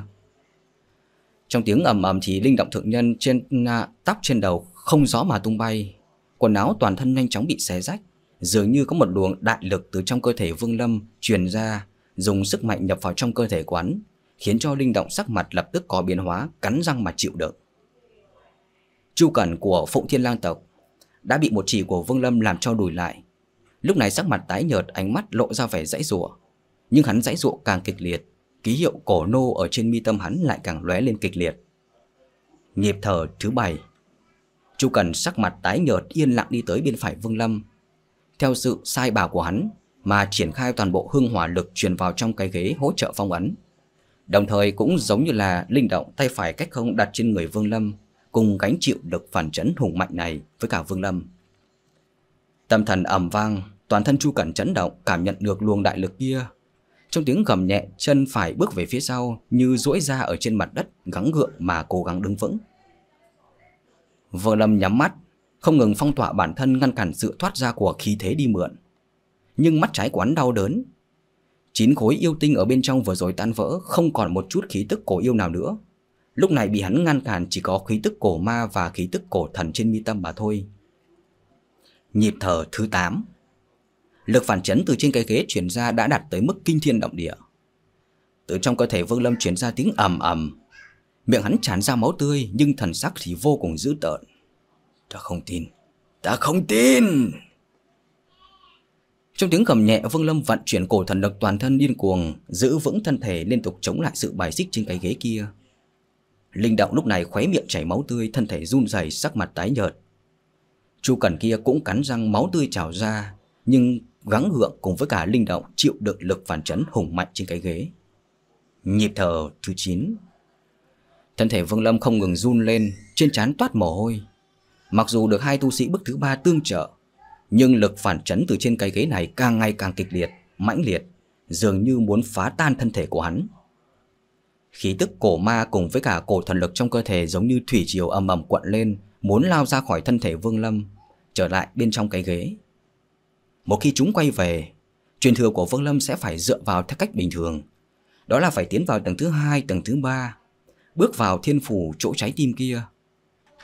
Trong tiếng ầm ầm thì linh động thượng nhân trên à, tóc trên đầu không gió mà tung bay, quần áo toàn thân nhanh chóng bị xé rách, dường như có một luồng đại lực từ trong cơ thể Vương Lâm truyền ra, dùng sức mạnh nhập vào trong cơ thể quán, khiến cho linh động sắc mặt lập tức có biến hóa, cắn răng mà chịu đựng. Chu Cẩn của Phụng Thiên Lang tộc đã bị một chỉ của Vương Lâm làm cho đùi lại. Lúc này sắc mặt tái nhợt, ánh mắt lộ ra vẻ dãy rủa, nhưng hắn dãy rủa càng kịch liệt, ký hiệu cổ nô ở trên mi tâm hắn lại càng lóe lên kịch liệt. Nhịp thở thứ bảy Chu Cần sắc mặt tái nhợt yên lặng đi tới bên phải Vương Lâm. Theo sự sai bảo của hắn mà triển khai toàn bộ hương hỏa lực truyền vào trong cái ghế hỗ trợ phong ấn. Đồng thời cũng giống như là linh động tay phải cách không đặt trên người Vương Lâm, cùng gánh chịu lực phản chấn hùng mạnh này với cả Vương Lâm. Tâm thần ầm vang, toàn thân Chu Cẩn chấn động, cảm nhận được luồng đại lực kia. Trong tiếng gầm nhẹ, chân phải bước về phía sau như duỗi ra ở trên mặt đất, gắng gượng mà cố gắng đứng vững. Vương Lâm nhắm mắt, không ngừng phong tỏa bản thân ngăn cản sự thoát ra của khí thế đi mượn. Nhưng mắt trái quán đau đớn, Chín khối yêu tinh ở bên trong vừa rồi tan vỡ, Không còn một chút khí tức cổ yêu nào nữa. Lúc này bị hắn ngăn cản chỉ có khí tức cổ ma Và khí tức cổ thần trên mi tâm mà thôi. Nhịp thở thứ 8 Lực phản chấn từ trên cái ghế chuyển ra đã đạt tới mức kinh thiên động địa. Từ trong cơ thể Vương Lâm chuyển ra tiếng ầm ầm. Miệng hắn tràn ra máu tươi, Nhưng thần sắc thì vô cùng dữ tợn. Ta không tin. Ta không tin trong tiếng gầm nhẹ Vương Lâm vận chuyển cổ thần lực toàn thân điên cuồng Giữ vững thân thể liên tục chống lại sự bài xích trên cái ghế kia. Linh động lúc này khóe miệng chảy máu tươi Thân thể run rẩy sắc mặt tái nhợt. Chu Cẩn kia cũng cắn răng máu tươi trào ra Nhưng gắng gượng cùng với cả linh động Chịu đựng lực phản chấn hùng mạnh trên cái ghế. Nhịp thở thứ 9 Thân thể Vương Lâm không ngừng run lên Trên trán toát mồ hôi. Mặc dù được hai tu sĩ bức thứ ba tương trợ, nhưng lực phản chấn từ trên cây ghế này càng ngày càng kịch liệt, mãnh liệt, dường như muốn phá tan thân thể của hắn. Khí tức cổ ma cùng với cả cổ thần lực trong cơ thể giống như thủy triều ầm ầm quặn lên, muốn lao ra khỏi thân thể Vương Lâm, trở lại bên trong cái ghế. Một khi chúng quay về, truyền thừa của Vương Lâm sẽ phải dựa vào theo cách bình thường. Đó là phải tiến vào tầng thứ hai, tầng thứ ba, bước vào thiên phủ chỗ trái tim kia.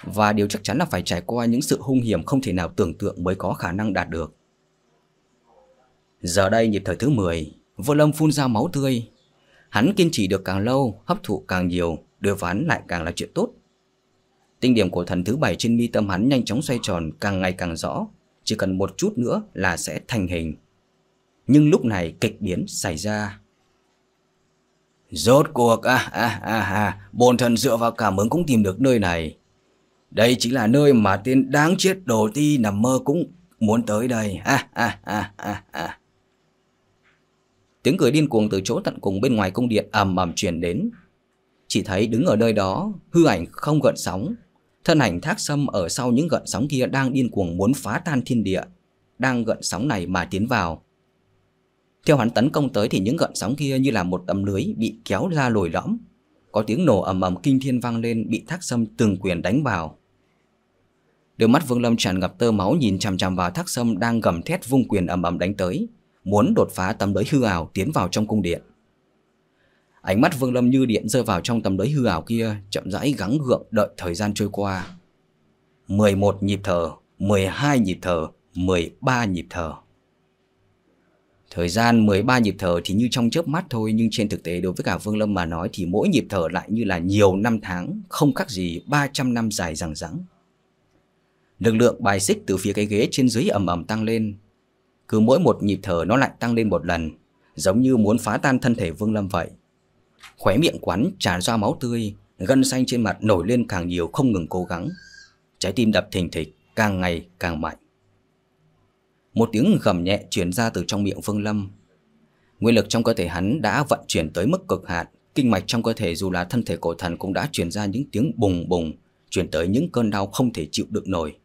Và điều chắc chắn là phải trải qua những sự hung hiểm không thể nào tưởng tượng mới có khả năng đạt được. Giờ đây nhịp thời thứ 10, Vô Lâm phun ra máu tươi. Hắn kiên trì được càng lâu, hấp thụ càng nhiều, đưa ván lại càng là chuyện tốt. Tinh điểm của thần thứ bảy trên mi tâm hắn nhanh chóng xoay tròn càng ngày càng rõ, chỉ cần một chút nữa là sẽ thành hình. Nhưng lúc này kịch biến xảy ra. Rốt cuộc, à, à, à, à, bồn thần dựa vào cảm ứng cũng tìm được nơi này. Đây chính là nơi mà tên đáng chết đồ ti nằm mơ cũng muốn tới đây. À, à, à, à, à. Tiếng cười điên cuồng từ chỗ tận cùng bên ngoài cung điện ầm ầm truyền đến. Chỉ thấy đứng ở nơi đó, hư ảnh không gợn sóng. Thân ảnh thác sâm ở sau những gợn sóng kia đang điên cuồng muốn phá tan thiên địa. Đang gợn sóng này mà tiến vào. Theo hắn tấn công tới thì những gợn sóng kia như là một tấm lưới bị kéo ra lồi lõm. Có tiếng nổ ầm ầm kinh thiên vang lên bị thác sâm từng quyền đánh vào. Đôi mắt Vương Lâm tràn ngập tơ máu nhìn chằm chằm vào thác sâm đang gầm thét vung quyền ầm ầm đánh tới muốn đột phá tấm lưới hư ảo tiến vào trong cung điện. Ánh mắt Vương Lâm như điện rơi vào trong tấm lưới hư ảo kia, chậm rãi gắng gượng đợi thời gian trôi qua. 11 nhịp thở, 12 nhịp thở, 13 nhịp thở. Thời gian 13 nhịp thở thì như trong chớp mắt thôi nhưng trên thực tế đối với cả Vương Lâm mà nói thì mỗi nhịp thở lại như là nhiều năm tháng, không khác gì 300 năm dài rằng rẵng. Lực lượng bài xích từ phía cái ghế trên dưới ầm ầm tăng lên, cứ mỗi một nhịp thở nó lại tăng lên một lần, giống như muốn phá tan thân thể Vương Lâm vậy. Khóe miệng quắn tràn ra máu tươi, gân xanh trên mặt nổi lên càng nhiều không ngừng cố gắng. Trái tim đập thình thịch, càng ngày càng mạnh. Một tiếng gầm nhẹ truyền ra từ trong miệng Vương Lâm. Nguyên lực trong cơ thể hắn đã vận chuyển tới mức cực hạn, kinh mạch trong cơ thể dù là thân thể cổ thần cũng đã truyền ra những tiếng bùng bùng, truyền tới những cơn đau không thể chịu đựng nổi.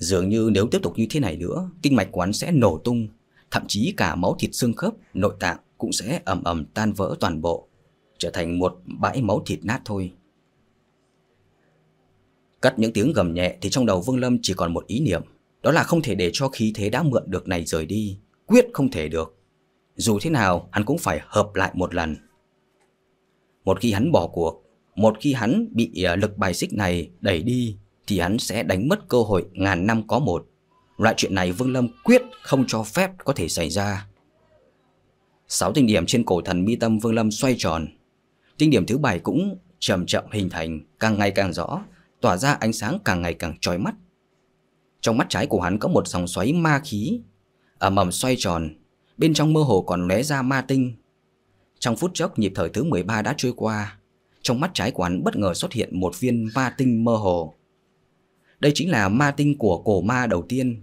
Dường như nếu tiếp tục như thế này nữa, kinh mạch quán sẽ nổ tung, thậm chí cả máu thịt xương khớp, nội tạng cũng sẽ ầm ầm tan vỡ toàn bộ, trở thành một bãi máu thịt nát thôi. Cất những tiếng gầm nhẹ thì trong đầu Vương Lâm chỉ còn một ý niệm, đó là không thể để cho khí thế đã mượn được này rời đi, quyết không thể được. Dù thế nào, hắn cũng phải hợp lại một lần. Một khi hắn bỏ cuộc, một khi hắn bị à, lực bài xích này đẩy đi thì hắn sẽ đánh mất cơ hội ngàn năm có một. Loại chuyện này Vương Lâm quyết không cho phép có thể xảy ra. Sáu tinh điểm trên cổ thần mi tâm Vương Lâm xoay tròn. Tinh điểm thứ bảy cũng chậm chậm hình thành, càng ngày càng rõ, tỏa ra ánh sáng càng ngày càng chói mắt. Trong mắt trái của hắn có một dòng xoáy ma khí, ở mầm xoay tròn, bên trong mơ hồ còn lóe ra ma tinh. Trong phút chốc nhịp thời thứ 13 đã trôi qua, trong mắt trái của hắn bất ngờ xuất hiện một viên ma tinh mơ hồ. Đây chính là ma tinh của cổ ma đầu tiên.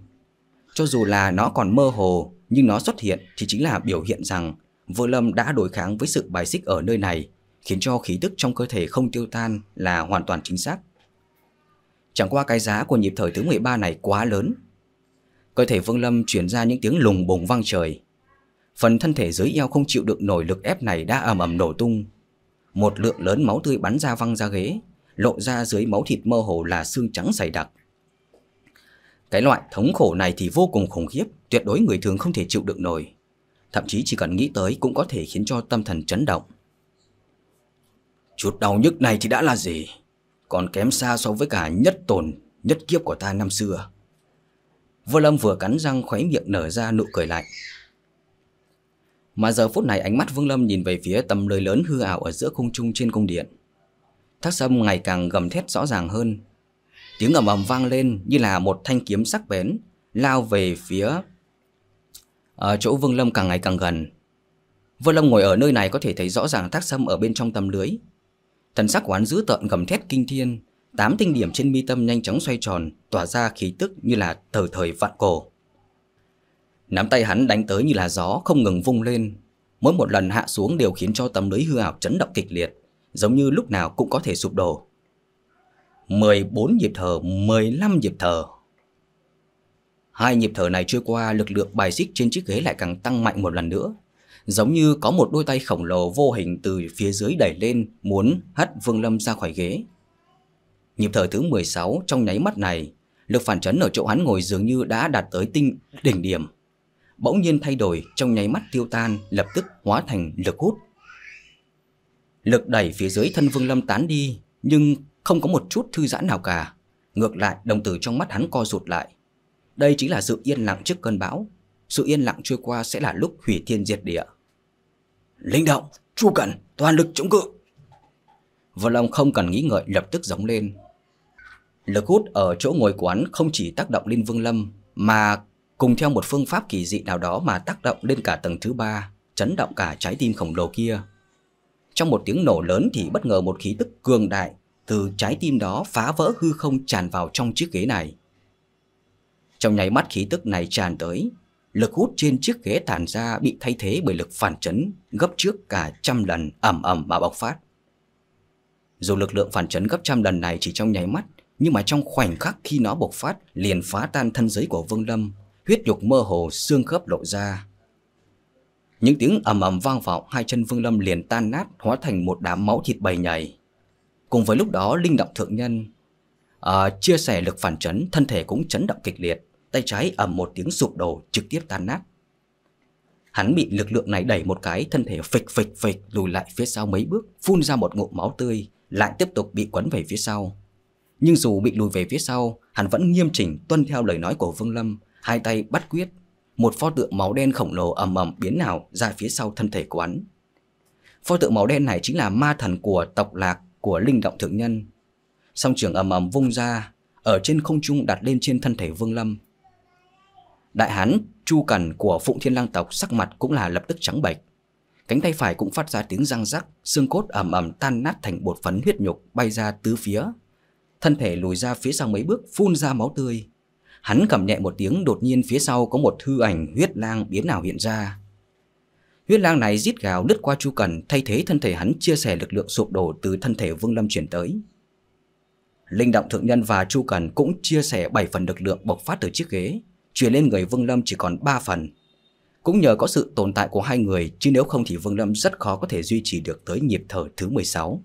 Cho dù là nó còn mơ hồ, nhưng nó xuất hiện thì chính là biểu hiện rằng Vô Lâm đã đối kháng với sự bài xích ở nơi này, khiến cho khí tức trong cơ thể không tiêu tan là hoàn toàn chính xác. Chẳng qua cái giá của nhịp thời thứ 13 này quá lớn. Cơ thể Vương Lâm chuyển ra những tiếng lùng bùng vang trời. Phần thân thể dưới eo không chịu được nổi lực ép này đã ầm ầm nổ tung. Một lượng lớn máu tươi bắn ra văng ra ghế, lộ ra dưới máu thịt mơ hồ là xương trắng dày đặc. Cái loại thống khổ này thì vô cùng khủng khiếp, tuyệt đối người thường không thể chịu đựng nổi. Thậm chí chỉ cần nghĩ tới cũng có thể khiến cho tâm thần chấn động. Chút đau nhức này thì đã là gì? Còn kém xa so với cả nhất tồn, nhất kiếp của ta năm xưa. Vô Lâm vừa cắn răng khóe miệng nở ra nụ cười lạnh. Mà giờ phút này ánh mắt Vương Lâm nhìn về phía tầm lời lớn hư ảo ở giữa khung trung trên cung điện. Thác sâm ngày càng gầm thét rõ ràng hơn. Tiếng ầm ầm vang lên như là một thanh kiếm sắc bén, lao về phía ở chỗ Vương Lâm càng ngày càng gần. Vương Lâm ngồi ở nơi này có thể thấy rõ ràng thác sâm ở bên trong tầm lưới. Thần sắc của hắn dữ tợn gầm thét kinh thiên, tám tinh điểm trên mi tâm nhanh chóng xoay tròn, tỏa ra khí tức như là thờ thời vạn cổ. Nắm tay hắn đánh tới như là gió không ngừng vung lên, mỗi một lần hạ xuống đều khiến cho tấm lưới hư ảo chấn động kịch liệt giống như lúc nào cũng có thể sụp đổ. 14 nhịp thở, 15 nhịp thở. Hai nhịp thở này trôi qua, lực lượng bài xích trên chiếc ghế lại càng tăng mạnh một lần nữa. Giống như có một đôi tay khổng lồ vô hình từ phía dưới đẩy lên muốn hất Vương Lâm ra khỏi ghế. Nhịp thở thứ 16 trong nháy mắt này, lực phản chấn ở chỗ hắn ngồi dường như đã đạt tới tinh đỉnh điểm. Bỗng nhiên thay đổi trong nháy mắt tiêu tan, lập tức hóa thành lực hút. Lực đẩy phía dưới thân Vương Lâm tán đi, nhưng không có một chút thư giãn nào cả. Ngược lại, đồng tử trong mắt hắn co rụt lại. Đây chính là sự yên lặng trước cơn bão. Sự yên lặng trôi qua sẽ là lúc hủy thiên diệt địa. Linh động, chu cẩn, toàn lực chống cự. Vân Long không cần nghĩ ngợi lập tức giống lên. Lực hút ở chỗ ngồi của hắn không chỉ tác động lên Vương Lâm, mà cùng theo một phương pháp kỳ dị nào đó mà tác động lên cả tầng thứ ba, chấn động cả trái tim khổng lồ kia. Trong một tiếng nổ lớn thì bất ngờ một khí tức cường đại từ trái tim đó phá vỡ hư không tràn vào trong chiếc ghế này. Trong nháy mắt khí tức này tràn tới, lực hút trên chiếc ghế tàn ra bị thay thế bởi lực phản chấn gấp trước cả trăm lần ẩm ẩm mà bộc phát. Dù lực lượng phản chấn gấp trăm lần này chỉ trong nháy mắt, nhưng mà trong khoảnh khắc khi nó bộc phát liền phá tan thân giới của Vương Lâm, huyết nhục mơ hồ xương khớp lộ ra. Những tiếng ầm ầm vang vọng, hai chân Vương Lâm liền tan nát hóa thành một đám máu thịt bầy nhầy. Cùng với lúc đó linh động thượng nhân à, chia sẻ lực phản chấn, thân thể cũng chấn động kịch liệt, tay trái ầm một tiếng sụp đổ trực tiếp tan nát. Hắn bị lực lượng này đẩy một cái, thân thể phịch phịch phịch lùi lại phía sau mấy bước, phun ra một ngụm máu tươi, lại tiếp tục bị quấn về phía sau. Nhưng dù bị lùi về phía sau, hắn vẫn nghiêm chỉnh tuân theo lời nói của Vương Lâm, hai tay bắt quyết, một pho tượng máu đen khổng lồ ầm ầm biến nào ra phía sau thân thể của hắn. Pho tượng máu đen này chính là ma thần của tộc lạc của linh động thượng nhân. Song trường ầm ầm vung ra, ở trên không trung đặt lên trên thân thể Vương Lâm. Đại hán Chu cần của Phụng Thiên Lang tộc sắc mặt cũng là lập tức trắng bệch. Cánh tay phải cũng phát ra tiếng răng rắc, xương cốt ầm ầm tan nát thành bột phấn huyết nhục bay ra tứ phía. Thân thể lùi ra phía sau mấy bước, phun ra máu tươi. Hắn cầm nhẹ một tiếng, đột nhiên phía sau có một thư ảnh huyết lang biến nào hiện ra. Huyết lang này rít gào lướt qua Chu Cần, thay thế thân thể hắn chia sẻ lực lượng sụp đổ từ thân thể Vương Lâm chuyển tới. Linh động thượng nhân và Chu Cần cũng chia sẻ 7 phần lực lượng bộc phát từ chiếc ghế, chuyển lên người Vương Lâm chỉ còn 3 phần. Cũng nhờ có sự tồn tại của hai người, chứ nếu không thì Vương Lâm rất khó có thể duy trì được tới nhịp thở thứ 16.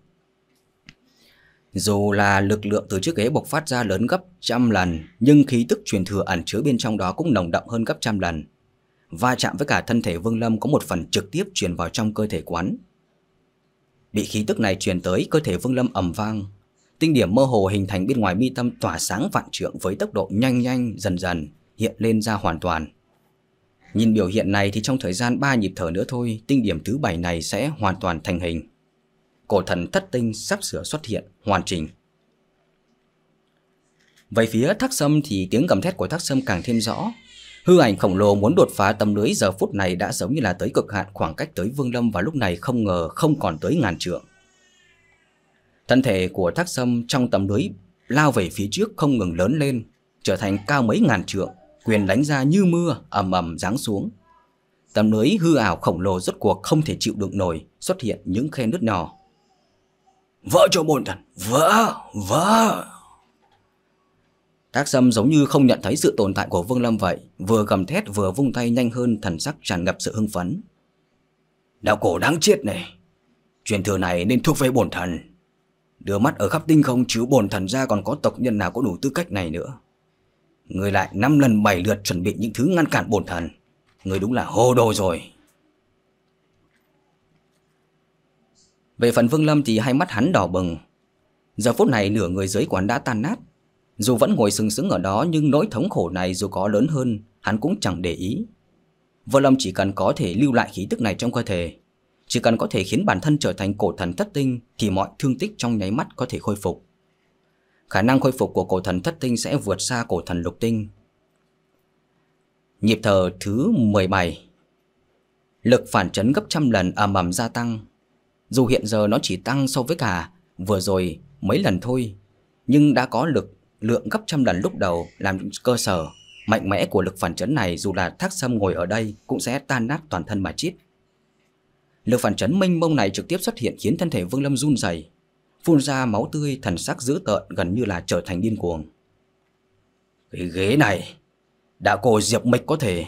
Dù là lực lượng từ chiếc ghế bộc phát ra lớn gấp trăm lần, nhưng khí tức truyền thừa ẩn chứa bên trong đó cũng nồng đậm hơn gấp trăm lần. Va chạm với cả thân thể Vương Lâm có một phần trực tiếp truyền vào trong cơ thể quán. Bị khí tức này truyền tới, cơ thể Vương Lâm ầm vang. Tinh điểm mơ hồ hình thành bên ngoài mi tâm tỏa sáng vạn trượng với tốc độ nhanh nhanh dần dần hiện lên ra hoàn toàn. Nhìn biểu hiện này thì trong thời gian 3 nhịp thở nữa thôi, tinh điểm thứ 7 này sẽ hoàn toàn thành hình cổ thần thất tinh sắp sửa xuất hiện, hoàn chỉnh. Về phía thác sâm thì tiếng gầm thét của thác sâm càng thêm rõ. Hư ảnh khổng lồ muốn đột phá tấm lưới giờ phút này đã giống như là tới cực hạn khoảng cách tới Vương Lâm và lúc này không ngờ không còn tới ngàn trượng. Thân thể của thác sâm trong tấm lưới lao về phía trước không ngừng lớn lên, trở thành cao mấy ngàn trượng, quyền đánh ra như mưa ầm ầm giáng xuống. Tấm lưới hư ảo khổng lồ rốt cuộc không thể chịu đựng nổi, xuất hiện những khe nứt nhỏ. Vỡ cho bồn thần Vỡ Vỡ. Tác sâm giống như không nhận thấy sự tồn tại của Vương Lâm vậy. Vừa gầm thét, vừa vung tay nhanh hơn, Thần sắc tràn ngập sự hưng phấn. Đạo cổ đáng chết này. Truyền thừa này nên thuộc về bổn thần. Đưa mắt ở khắp tinh không, chứ bổn thần ra còn có tộc nhân nào có đủ tư cách này nữa. Người lại năm lần bảy lượt chuẩn bị những thứ ngăn cản bổn thần. Người đúng là hồ đồ rồi. Về phần Vương Lâm thì hai mắt hắn đỏ bừng. Giờ phút này nửa người dưới quán đã tan nát. Dù vẫn ngồi sừng sững ở đó nhưng nỗi thống khổ này dù có lớn hơn, hắn cũng chẳng để ý. Vương Lâm chỉ cần có thể lưu lại khí tức này trong cơ thể. Chỉ cần có thể khiến bản thân trở thành cổ thần thất tinh thì mọi thương tích trong nháy mắt có thể khôi phục. Khả năng khôi phục của cổ thần thất tinh sẽ vượt xa cổ thần lục tinh. Nhịp thở thứ 17 Lực phản chấn gấp trăm lần ầm ầm gia tăng dù hiện giờ nó chỉ tăng so với cả vừa rồi mấy lần thôi, nhưng đã có lực lượng gấp trăm lần lúc đầu làm cơ sở mạnh mẽ của lực phản chấn này dù là thác sâm ngồi ở đây cũng sẽ tan nát toàn thân mà chết. Lực phản chấn mênh mông này trực tiếp xuất hiện khiến thân thể Vương Lâm run rẩy. phun ra máu tươi thần sắc dữ tợn gần như là trở thành điên cuồng. Cái ghế này, đã cô Diệp Mịch có thể,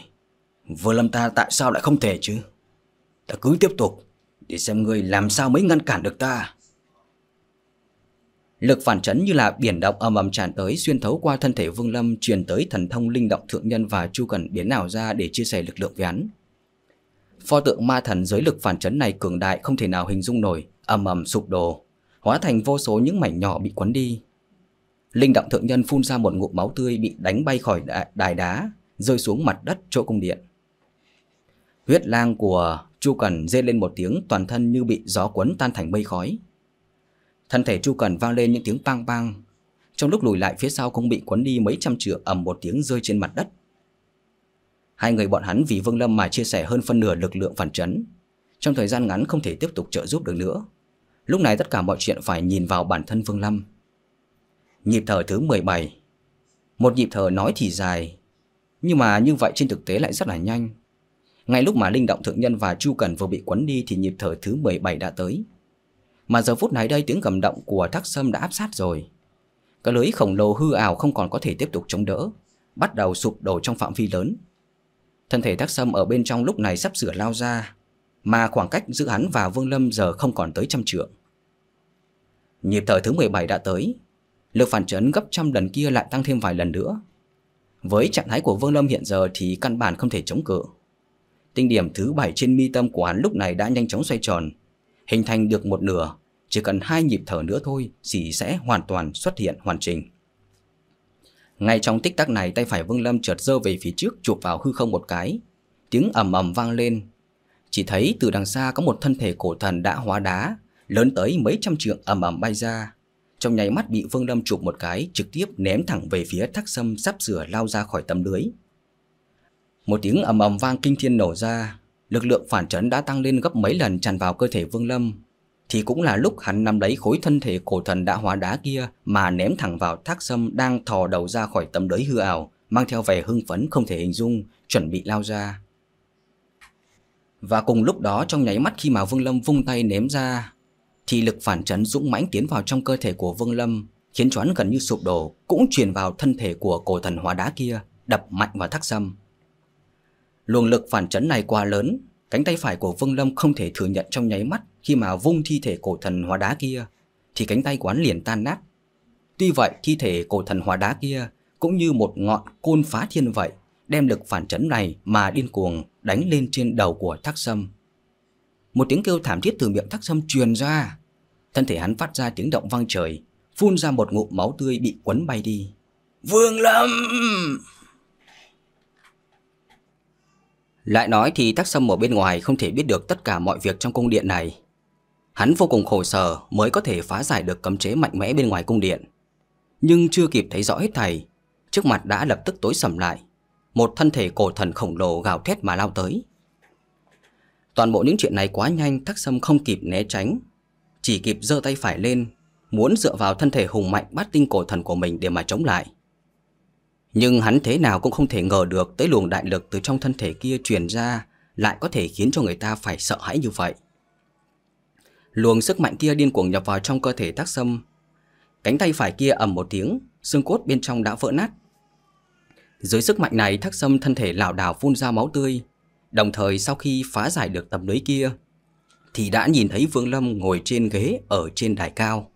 Vương Lâm ta tại sao lại không thể chứ? Ta cứ tiếp tục, để xem ngươi làm sao mới ngăn cản được ta. Lực phản chấn như là biển động ầm ầm tràn tới xuyên thấu qua thân thể Vương Lâm truyền tới thần thông linh động thượng nhân và Chu Cần biến ảo ra để chia sẻ lực lượng với hắn. Pho tượng ma thần giới lực phản chấn này cường đại không thể nào hình dung nổi, ầm ầm sụp đổ, hóa thành vô số những mảnh nhỏ bị quấn đi. Linh động thượng nhân phun ra một ngụm máu tươi bị đánh bay khỏi đài đá, rơi xuống mặt đất chỗ cung điện. Huyết lang của Chu Cần rên lên một tiếng, toàn thân như bị gió cuốn tan thành mây khói. Thân thể Chu Cần vang lên những tiếng bang bang. Trong lúc lùi lại, phía sau cũng bị cuốn đi mấy trăm trượng ầm một tiếng rơi trên mặt đất. Hai người bọn hắn vì Vương Lâm mà chia sẻ hơn phân nửa lực lượng phản chấn. Trong thời gian ngắn không thể tiếp tục trợ giúp được nữa. Lúc này tất cả mọi chuyện phải nhìn vào bản thân Vương Lâm. Nhịp thở thứ 17 Một nhịp thở nói thì dài, Nhưng mà như vậy trên thực tế lại rất là nhanh ngay lúc mà Linh Động Thượng Nhân và Chu Cần vừa bị quấn đi Thì nhịp thở thứ 17 đã tới Mà giờ phút này đây tiếng cầm động của thác sâm đã áp sát rồi Cái lưới khổng lồ hư ảo không còn có thể tiếp tục chống đỡ, Bắt đầu sụp đổ trong phạm vi lớn Thân thể thác sâm ở bên trong lúc này sắp sửa lao ra, Mà khoảng cách giữa hắn và Vương Lâm giờ không còn tới trăm trượng Nhịp thở thứ 17 đã tới, lực phản chấn gấp trăm lần kia lại tăng thêm vài lần nữa. Với trạng thái của Vương Lâm hiện giờ thì căn bản không thể chống cự. Tinh điểm thứ bảy trên mi tâm của hắn lúc này đã nhanh chóng xoay tròn, hình thành được một nửa, chỉ cần hai nhịp thở nữa thôi thì sẽ hoàn toàn xuất hiện hoàn chỉnh. Ngay trong tích tắc này tay phải Vương Lâm chợt giơ về phía trước chụp vào hư không một cái, tiếng ầm ầm vang lên. Chỉ thấy từ đằng xa có một thân thể cổ thần đã hóa đá, lớn tới mấy trăm trượng ầm ầm bay ra, trong nháy mắt bị Vương Lâm chụp một cái, trực tiếp ném thẳng về phía thác sâm sắp sửa lao ra khỏi tấm lưới. Một tiếng ầm ầm vang kinh thiên nổ ra, lực lượng phản chấn đã tăng lên gấp mấy lần tràn vào cơ thể Vương Lâm. Thì cũng là lúc hắn nắm lấy khối thân thể cổ thần đã hóa đá kia mà ném thẳng vào thác sâm đang thò đầu ra khỏi tấm lưới hư ảo, mang theo vẻ hưng phấn không thể hình dung, chuẩn bị lao ra. Và cùng lúc đó trong nháy mắt khi mà Vương Lâm vung tay ném ra, thì lực phản chấn dũng mãnh tiến vào trong cơ thể của Vương Lâm, khiến choán gần như sụp đổ, cũng truyền vào thân thể của cổ thần hóa đá kia, đập mạnh vào thác sâm. Luồng lực phản chấn này quá lớn, cánh tay phải của Vương Lâm không thể thừa nhận trong nháy mắt khi mà vung thi thể cổ thần hóa đá kia, thì cánh tay quán liền tan nát. Tuy vậy, thi thể cổ thần hóa đá kia cũng như một ngọn côn phá thiên vậy, đem lực phản chấn này mà điên cuồng đánh lên trên đầu của thác sâm. Một tiếng kêu thảm thiết từ miệng thác sâm truyền ra. Thân thể hắn phát ra tiếng động vang trời, phun ra một ngụm máu tươi bị quấn bay đi. Vương Lâm! Lại nói thì tác sâm ở bên ngoài không thể biết được tất cả mọi việc trong cung điện này. Hắn vô cùng khổ sở mới có thể phá giải được cấm chế mạnh mẽ bên ngoài cung điện. Nhưng chưa kịp thấy rõ hết thầy, trước mặt đã lập tức tối sầm lại. Một thân thể cổ thần khổng lồ gào thét mà lao tới. Toàn bộ những chuyện này quá nhanh Thác Sâm không kịp né tránh Chỉ kịp giơ tay phải lên Muốn dựa vào thân thể hùng mạnh bát tinh cổ thần của mình để mà chống lại nhưng hắn thế nào cũng không thể ngờ được Tới luồng đại lực từ trong thân thể kia truyền ra Lại có thể khiến cho người ta phải sợ hãi như vậy. Luồng sức mạnh kia điên cuồng nhập vào trong cơ thể Thác Sâm. Cánh tay phải kia ầm một tiếng Xương cốt bên trong đã vỡ nát. Dưới sức mạnh này, thác sâm thân thể lảo đảo phun ra máu tươi, Đồng thời sau khi phá giải được tầm lưới kia Thì đã nhìn thấy Vương Lâm ngồi trên ghế ở trên đài cao.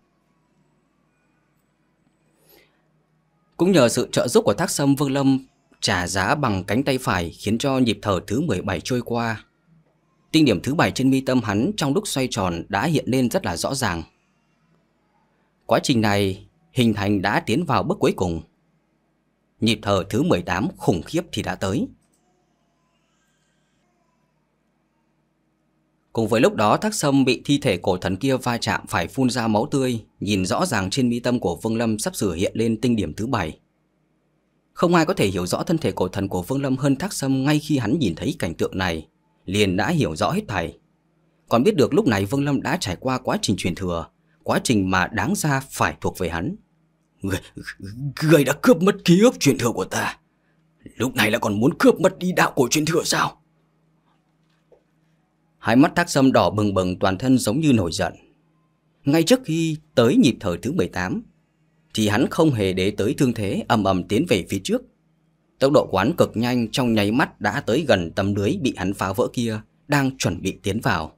Cũng nhờ sự trợ giúp của thác sâm, Vương Lâm trả giá bằng cánh tay phải khiến cho nhịp thở thứ 17 trôi qua. Tinh điểm thứ 7 trên mi tâm hắn trong lúc xoay tròn đã hiện lên rất là rõ ràng. Quá trình này, hình thành đã tiến vào bước cuối cùng. Nhịp thở thứ 18 khủng khiếp thì đã tới. Cùng với lúc đó thác sâm bị thi thể cổ thần kia va chạm phải phun ra máu tươi, nhìn rõ ràng trên mi tâm của Vương Lâm sắp sửa hiện lên tinh điểm thứ bảy. Không ai có thể hiểu rõ thân thể cổ thần của Vương Lâm hơn thác sâm ngay khi hắn nhìn thấy cảnh tượng này, liền đã hiểu rõ hết thảy. Còn biết được lúc này Vương Lâm đã trải qua quá trình truyền thừa, quá trình mà đáng ra phải thuộc về hắn. Người, người đã cướp mất ký ức truyền thừa của ta. Lúc này là còn muốn cướp mất đi đạo của truyền thừa sao? Hai mắt thác sâm đỏ bừng bừng toàn thân giống như nổi giận. ngay trước khi tới nhịp thở thứ 18, thì hắn không hề để tới thương thế ầm ầm tiến về phía trước. Tốc độ quán cực nhanh trong nháy mắt đã tới gần tấm lưới bị hắn phá vỡ kia, đang chuẩn bị tiến vào.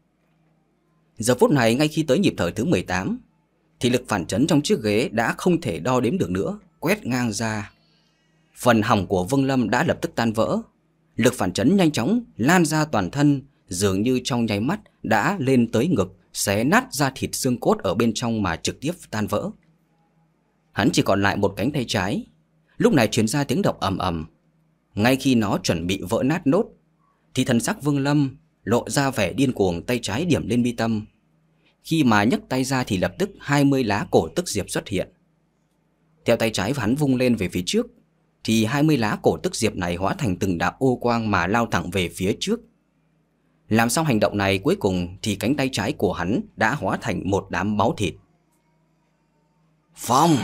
Giờ phút này ngay khi tới nhịp thở thứ 18, thì lực phản chấn trong chiếc ghế đã không thể đo đếm được nữa, quét ngang ra. Phần hỏng của Vương Lâm đã lập tức tan vỡ. Lực phản chấn nhanh chóng lan ra toàn thân, dường như trong nháy mắt đã lên tới ngực, xé nát ra thịt xương cốt ở bên trong mà trực tiếp tan vỡ. Hắn chỉ còn lại một cánh tay trái. Lúc này truyền ra tiếng động ầm ầm. Ngay khi nó chuẩn bị vỡ nát nốt, thì thần sắc Vương Lâm lộ ra vẻ điên cuồng tay trái điểm lên mi tâm. Khi mà nhấc tay ra thì lập tức 20 lá cổ tức diệp xuất hiện. Theo tay trái hắn vung lên về phía trước, thì 20 lá cổ tức diệp này hóa thành từng đạo ô quang mà lao thẳng về phía trước. Làm xong hành động này cuối cùng thì cánh tay trái của hắn đã hóa thành một đám máu thịt. Phong!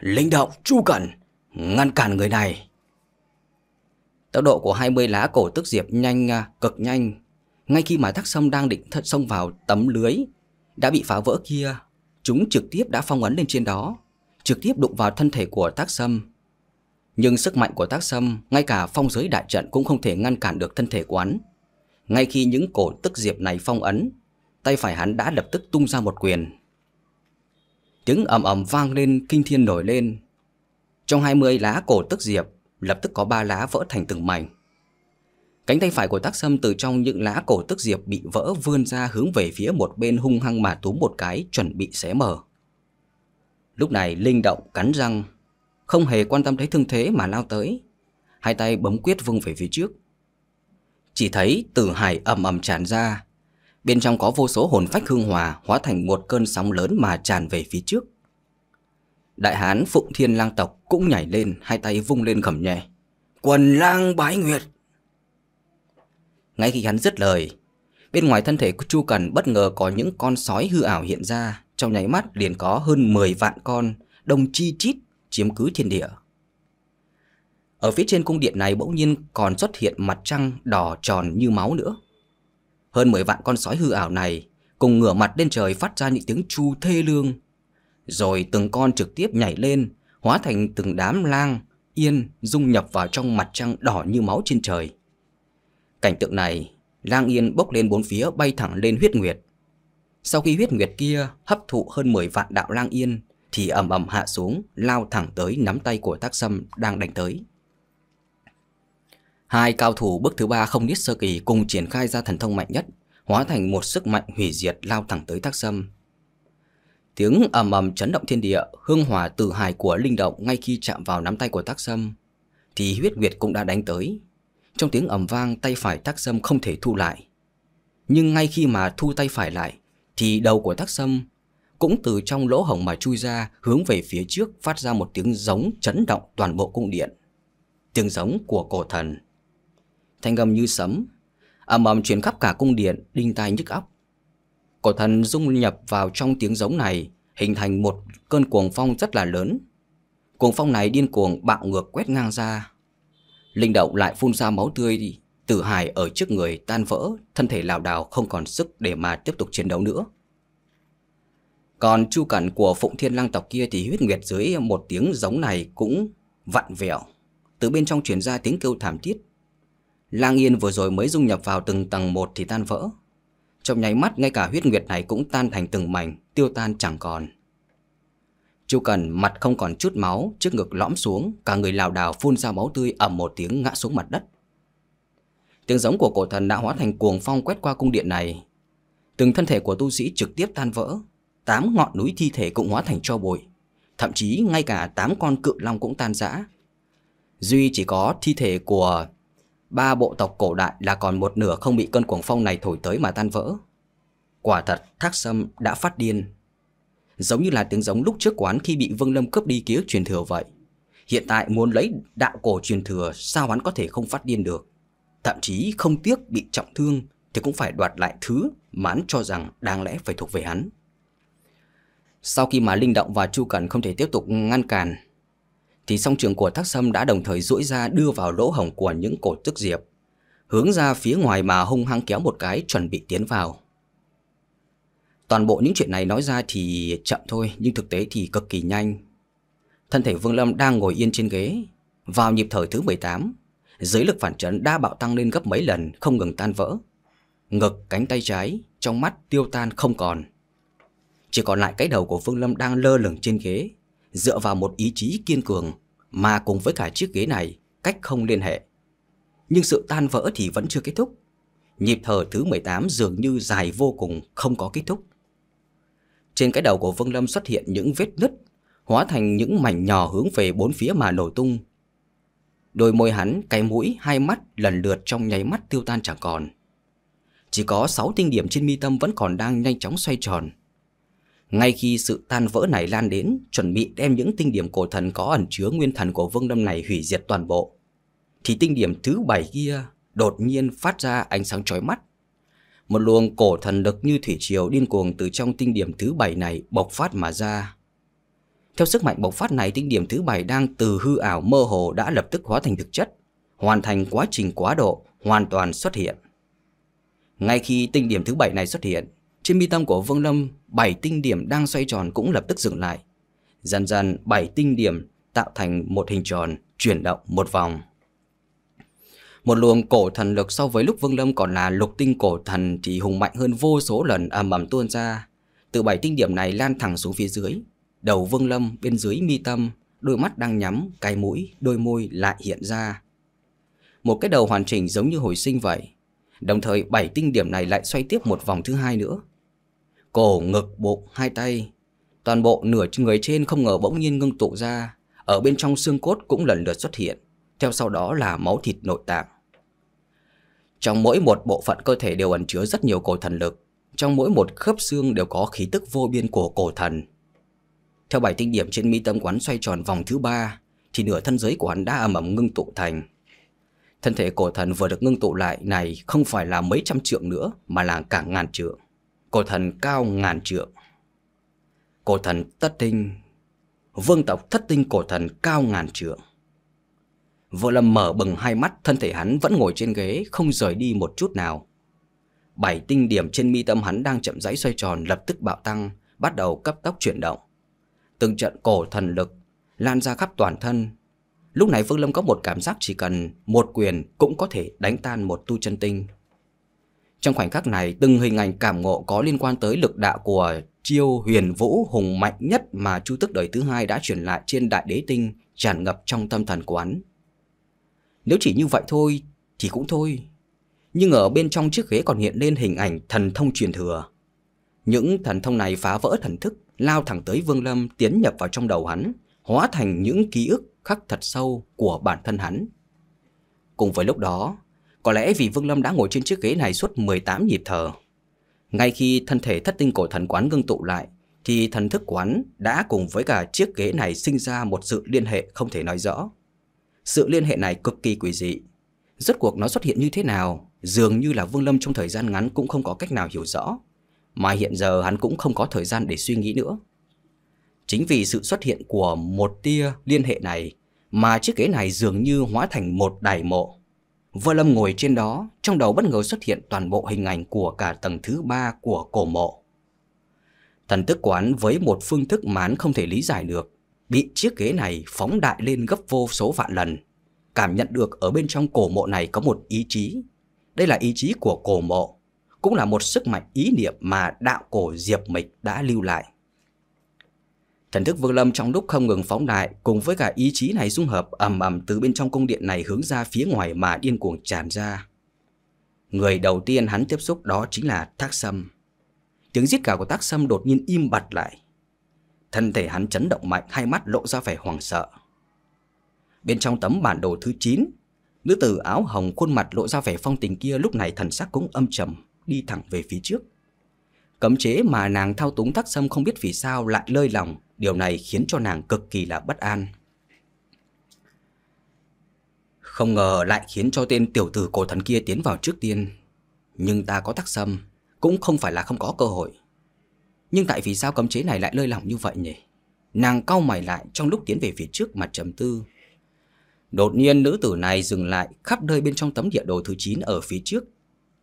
Linh động, chu cẩn, ngăn cản người này. Tốc độ của 20 lá cổ tức diệp nhanh, à, cực nhanh. Ngay khi mà thác sông đang định thật xông vào tấm lưới, đã bị phá vỡ kia, chúng trực tiếp đã phong ấn lên trên đó, trực tiếp đụng vào thân thể của tác sâm. Nhưng sức mạnh của tác sâm, ngay cả phong giới đại trận cũng không thể ngăn cản được thân thể của hắn. Ngay khi những cổ tức diệp này phong ấn, tay phải hắn đã lập tức tung ra một quyền. Tiếng ầm ầm vang lên kinh thiên nổi lên. Trong 20 lá cổ tức diệp, lập tức có ba lá vỡ thành từng mảnh. Cánh tay phải của tác sâm từ trong những lá cổ tức diệp bị vỡ vươn ra hướng về phía một bên hung hăng mà túm một cái chuẩn bị xé mở. Lúc này linh động cắn răng, không hề quan tâm thấy thương thế mà lao tới. Hai tay bấm quyết vung về phía trước. Chỉ thấy tử hải ầm ầm tràn ra, bên trong có vô số hồn phách hương hòa hóa thành một cơn sóng lớn mà tràn về phía trước. Đại hán Phụng Thiên Lang tộc cũng nhảy lên, hai tay vung lên khẩm nhẹ. Quần lang bái nguyệt. Ngay khi hắn dứt lời, bên ngoài thân thể của Chu Cần bất ngờ có những con sói hư ảo hiện ra, trong nháy mắt liền có hơn 10 vạn con, đồng chi chít chiếm cứ thiên địa. Ở phía trên cung điện này bỗng nhiên còn xuất hiện mặt trăng đỏ tròn như máu nữa. Hơn 10 vạn con sói hư ảo này cùng ngửa mặt lên trời phát ra những tiếng chu thê lương. Rồi từng con trực tiếp nhảy lên, hóa thành từng đám lang, yên dung nhập vào trong mặt trăng đỏ như máu trên trời. Cảnh tượng này, lang yên bốc lên bốn phía bay thẳng lên huyết nguyệt. Sau khi huyết nguyệt kia hấp thụ hơn 10 vạn đạo lang yên, thì ầm ầm hạ xuống, lao thẳng tới nắm tay của tác sâm đang đánh tới. Hai cao thủ bước thứ ba không biết sơ kỳ cùng triển khai ra thần thông mạnh nhất, hóa thành một sức mạnh hủy diệt lao thẳng tới tác sâm. Tiếng ầm ầm chấn động thiên địa, hương hỏa từ hài của linh động ngay khi chạm vào nắm tay của tác sâm, thì huyết nguyệt cũng đã đánh tới. Trong tiếng ầm vang tay phải tác sâm không thể thu lại. Nhưng ngay khi mà thu tay phải lại, thì đầu của tác sâm cũng từ trong lỗ hổng mà chui ra hướng về phía trước phát ra một tiếng giống chấn động toàn bộ cung điện. Tiếng giống của cổ thần. Thanh âm như sấm, ầm ầm truyền khắp cả cung điện, đinh tai nhức óc. Cổ thần dung nhập vào trong tiếng giống này, hình thành một cơn cuồng phong rất là lớn. Cuồng phong này điên cuồng bạo ngược quét ngang ra. Linh động lại phun ra máu tươi Tử Hải ở trước người tan vỡ, thân thể lảo đảo không còn sức để mà tiếp tục chiến đấu nữa. Còn chu cẩn của Phụng Thiên Lang tộc kia thì huyết nguyệt dưới một tiếng giống này cũng vặn vẹo. Từ bên trong truyền ra tiếng kêu thảm thiết. Lang Yên vừa rồi mới dung nhập vào từng tầng một thì tan vỡ. Trong nháy mắt ngay cả huyết nguyệt này cũng tan thành từng mảnh, tiêu tan chẳng còn. Chu Cần mặt không còn chút máu, trước ngực lõm xuống, cả người lảo đảo phun ra máu tươi ầm một tiếng ngã xuống mặt đất. Tiếng giống của cổ thần đã hóa thành cuồng phong quét qua cung điện này. Từng thân thể của tu sĩ trực tiếp tan vỡ, tám ngọn núi thi thể cũng hóa thành cho bụi. Thậm chí ngay cả tám con cự long cũng tan rã. Duy chỉ có thi thể của ba bộ tộc cổ đại là còn một nửa không bị cơn cuồng phong này thổi tới mà tan vỡ. Quả thật, thác sâm đã phát điên. Giống như là tiếng giống lúc trước quán khi bị Vương Lâm cướp đi ký ức truyền thừa vậy. Hiện tại muốn lấy đạo cổ truyền thừa sao hắn có thể không phát điên được. Thậm chí không tiếc bị trọng thương thì cũng phải đoạt lại thứ mà hắn cho rằng đáng lẽ phải thuộc về hắn. Sau khi mà Linh Động và Chu Cẩn không thể tiếp tục ngăn cản, thì song trường của Thác Sâm đã đồng thời duỗi ra đưa vào lỗ hổng của những cổ tức diệp, hướng ra phía ngoài mà hung hăng kéo một cái chuẩn bị tiến vào. Toàn bộ những chuyện này nói ra thì chậm thôi Nhưng thực tế thì cực kỳ nhanh. Thân thể Vương Lâm đang ngồi yên trên ghế. Vào nhịp thở thứ 18 Giới lực phản chấn đã bạo tăng lên gấp mấy lần Không ngừng tan vỡ. Ngực, cánh tay trái Trong mắt tiêu tan không còn. Chỉ còn lại cái đầu của Vương Lâm đang lơ lửng trên ghế. Dựa vào một ý chí kiên cường Mà cùng với cả chiếc ghế này Cách không liên hệ Nhưng sự tan vỡ thì vẫn chưa kết thúc Nhịp thở thứ 18 dường như dài vô cùng Không có kết thúc trên cái đầu của Vương Lâm xuất hiện những vết nứt, hóa thành những mảnh nhỏ hướng về bốn phía mà nổ tung. Đôi môi hắn, cái mũi, hai mắt lần lượt trong nháy mắt tiêu tan chẳng còn. Chỉ có 6 tinh điểm trên mi tâm vẫn còn đang nhanh chóng xoay tròn. Ngay khi sự tan vỡ này lan đến, chuẩn bị đem những tinh điểm cổ thần có ẩn chứa nguyên thần của Vương Lâm này hủy diệt toàn bộ, thì tinh điểm thứ bảy kia đột nhiên phát ra ánh sáng chói mắt, một luồng cổ thần lực như thủy triều điên cuồng từ trong tinh điểm thứ bảy này bộc phát mà ra. Theo sức mạnh bộc phát này, tinh điểm thứ bảy đang từ hư ảo mơ hồ đã lập tức hóa thành thực chất, hoàn thành quá trình quá độ, hoàn toàn xuất hiện. Ngay khi tinh điểm thứ bảy này xuất hiện, trên mi tâm của Vương Lâm, bảy tinh điểm đang xoay tròn cũng lập tức dừng lại. Dần dần, bảy tinh điểm tạo thành một hình tròn, chuyển động một vòng. Một luồng cổ thần lực so với lúc Vương Lâm còn là lục tinh cổ thần thì hùng mạnh hơn vô số lần ầm ầm tuôn ra. Từ bảy tinh điểm này lan thẳng xuống phía dưới. Đầu Vương Lâm bên dưới mi tâm, đôi mắt đang nhắm, cái mũi, đôi môi lại hiện ra. Một cái đầu hoàn chỉnh giống như hồi sinh vậy. Đồng thời bảy tinh điểm này lại xoay tiếp một vòng thứ hai nữa. Cổ, ngực, bụng, hai tay. Toàn bộ nửa người trên không ngờ bỗng nhiên ngưng tụ ra. Ở bên trong xương cốt cũng lần lượt xuất hiện. Theo sau đó là máu thịt nội tạng. Trong mỗi một bộ phận cơ thể đều ẩn chứa rất nhiều cổ thần lực. Trong mỗi một khớp xương đều có khí tức vô biên của cổ thần. Theo bài tinh điểm trên mi tâm quán xoay tròn vòng thứ ba, thì nửa thân giới của hắn đã ầm ầm ngưng tụ thành. Thân thể cổ thần vừa được ngưng tụ lại này không phải là mấy trăm trượng nữa mà là cả ngàn trượng. Cổ thần cao ngàn trượng. Cổ thần tất tinh, vương tộc thất tinh cổ thần cao ngàn trượng. Vợ lâm mở bừng hai mắt, thân thể hắn vẫn ngồi trên ghế, không rời đi một chút nào. Bảy tinh điểm trên mi tâm hắn đang chậm rãi xoay tròn lập tức bạo tăng, bắt đầu cấp tốc chuyển động. Từng trận cổ thần lực lan ra khắp toàn thân. Lúc này Vương Lâm có một cảm giác chỉ cần một quyền cũng có thể đánh tan một tu chân tinh. Trong khoảnh khắc này, từng hình ảnh cảm ngộ có liên quan tới lực đạo của chiêu huyền vũ hùng mạnh nhất mà Chu Tức đời thứ hai đã truyền lại trên đại đế tinh tràn ngập trong tâm thần quán. Nếu chỉ như vậy thôi thì cũng thôi. Nhưng ở bên trong chiếc ghế còn hiện lên hình ảnh thần thông truyền thừa. Những thần thông này phá vỡ thần thức, lao thẳng tới Vương Lâm tiến nhập vào trong đầu hắn, hóa thành những ký ức khắc thật sâu của bản thân hắn. Cùng với lúc đó, có lẽ vì Vương Lâm đã ngồi trên chiếc ghế này suốt 18 nhịp thở. Ngay khi thân thể thất tinh cổ thần quán ngưng tụ lại, thì thần thức quán đã cùng với cả chiếc ghế này sinh ra một sự liên hệ không thể nói rõ. Sự liên hệ này cực kỳ quỷ dị. Rốt cuộc nó xuất hiện như thế nào, dường như là Vương Lâm trong thời gian ngắn cũng không có cách nào hiểu rõ. Mà hiện giờ hắn cũng không có thời gian để suy nghĩ nữa. Chính vì sự xuất hiện của một tia liên hệ này mà chiếc ghế này dường như hóa thành một đài mộ vừa Lâm ngồi trên đó, trong đầu bất ngờ xuất hiện toàn bộ hình ảnh của cả tầng thứ ba của cổ mộ. Thần tức quán với một phương thức mán không thể lý giải được, bị chiếc ghế này phóng đại lên gấp vô số vạn lần. Cảm nhận được ở bên trong cổ mộ này có một ý chí. Đây là ý chí của cổ mộ, cũng là một sức mạnh ý niệm mà đạo cổ Diệp Mịch đã lưu lại. Thần thức Vương Lâm trong lúc không ngừng phóng đại cùng với cả ý chí này dung hợp ầm ầm từ bên trong cung điện này hướng ra phía ngoài mà điên cuồng tràn ra. Người đầu tiên hắn tiếp xúc đó chính là Thác Sâm. Tiếng giết gào của Thác Sâm đột nhiên im bặt lại. Thân thể hắn chấn động mạnh, hai mắt lộ ra vẻ hoảng sợ. Bên trong tấm bản đồ thứ 9, nữ tử áo hồng khuôn mặt lộ ra vẻ phong tình kia lúc này thần sắc cũng âm trầm, đi thẳng về phía trước. Cấm chế mà nàng thao túng Thác sâm không biết vì sao lại lơi lòng, điều này khiến cho nàng cực kỳ là bất an. Không ngờ lại khiến cho tên tiểu tử cổ thần kia tiến vào trước tiên. Nhưng ta có tắc sâm, cũng không phải là không có cơ hội. Nhưng tại vì sao cấm chế này lại lơi lỏng như vậy nhỉ? Nàng cau mày lại trong lúc tiến về phía trước mặt trầm tư. Đột nhiên nữ tử này dừng lại khắp nơi bên trong tấm địa đồ thứ 9 ở phía trước.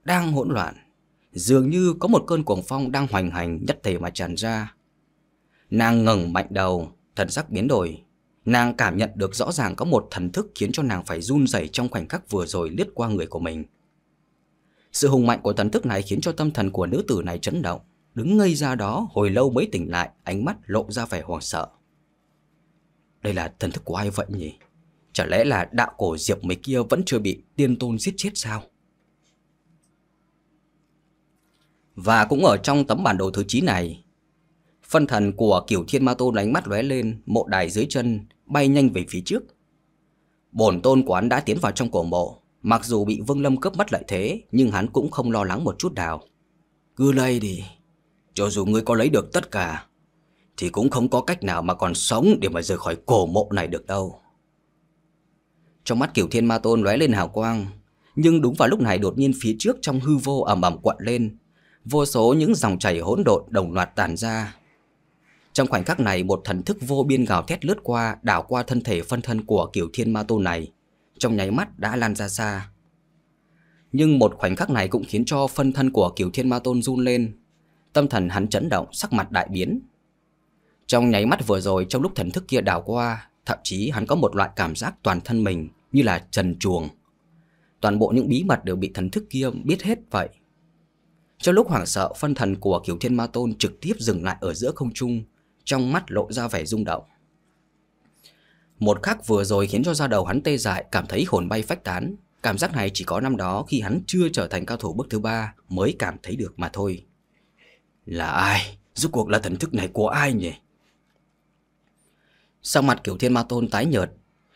Đang hỗn loạn. Dường như có một cơn cuồng phong đang hoành hành nhất thể mà tràn ra. Nàng ngẩng mạnh đầu, thần sắc biến đổi. Nàng cảm nhận được rõ ràng có một thần thức khiến cho nàng phải run rẩy trong khoảnh khắc vừa rồi lướt qua người của mình. Sự hùng mạnh của thần thức này khiến cho tâm thần của nữ tử này chấn động. Đứng ngây ra đó hồi lâu mới tỉnh lại, ánh mắt lộ ra vẻ hoảng sợ. Đây là thần thức của ai vậy nhỉ? Chả lẽ là đạo cổ diệp mấy kia vẫn chưa bị tiên tôn giết chết sao? Và cũng ở trong tấm bản đồ thứ 9 này, phân thần của kiểu thiên ma tôn ánh mắt lóe lên, mộ đài dưới chân, bay nhanh về phía trước. Bổn tôn quán đã tiến vào trong cổ mộ, mặc dù bị Vương Lâm cướp mất lợi thế, nhưng hắn cũng không lo lắng một chút nào. Cứ lây đi, cho dù ngươi có lấy được tất cả, thì cũng không có cách nào mà còn sống để mà rời khỏi cổ mộ này được đâu. Trong mắt kiểu thiên ma tôn lóe lên hào quang, nhưng đúng vào lúc này đột nhiên phía trước trong hư vô ẩm ẩm quặn lên, vô số những dòng chảy hỗn độn đồng loạt tàn ra. Trong khoảnh khắc này, một thần thức vô biên gào thét lướt qua, đảo qua thân thể phân thân của kiểu thiên ma tôn này, trong nháy mắt đã lan ra xa. Nhưng một khoảnh khắc này cũng khiến cho phân thân của kiểu thiên ma tôn run lên. Tâm thần hắn chấn động, sắc mặt đại biến. Trong nháy mắt vừa rồi, trong lúc thần thức kia đảo qua, thậm chí hắn có một loại cảm giác toàn thân mình như là trần chuồng. Toàn bộ những bí mật đều bị thần thức kia biết hết vậy. Trong lúc hoảng sợ, phân thần của Kiều Thiên Ma Tôn trực tiếp dừng lại ở giữa không trung, trong mắt lộ ra vẻ rung động. Một khắc vừa rồi khiến cho da đầu hắn tê dại, cảm thấy hồn bay phách tán. Cảm giác này chỉ có năm đó khi hắn chưa trở thành cao thủ bước thứ ba mới cảm thấy được mà thôi. Là ai? Rốt cuộc là thần thức này của ai nhỉ? Sau mặt kiểu thiên ma tôn tái nhợt,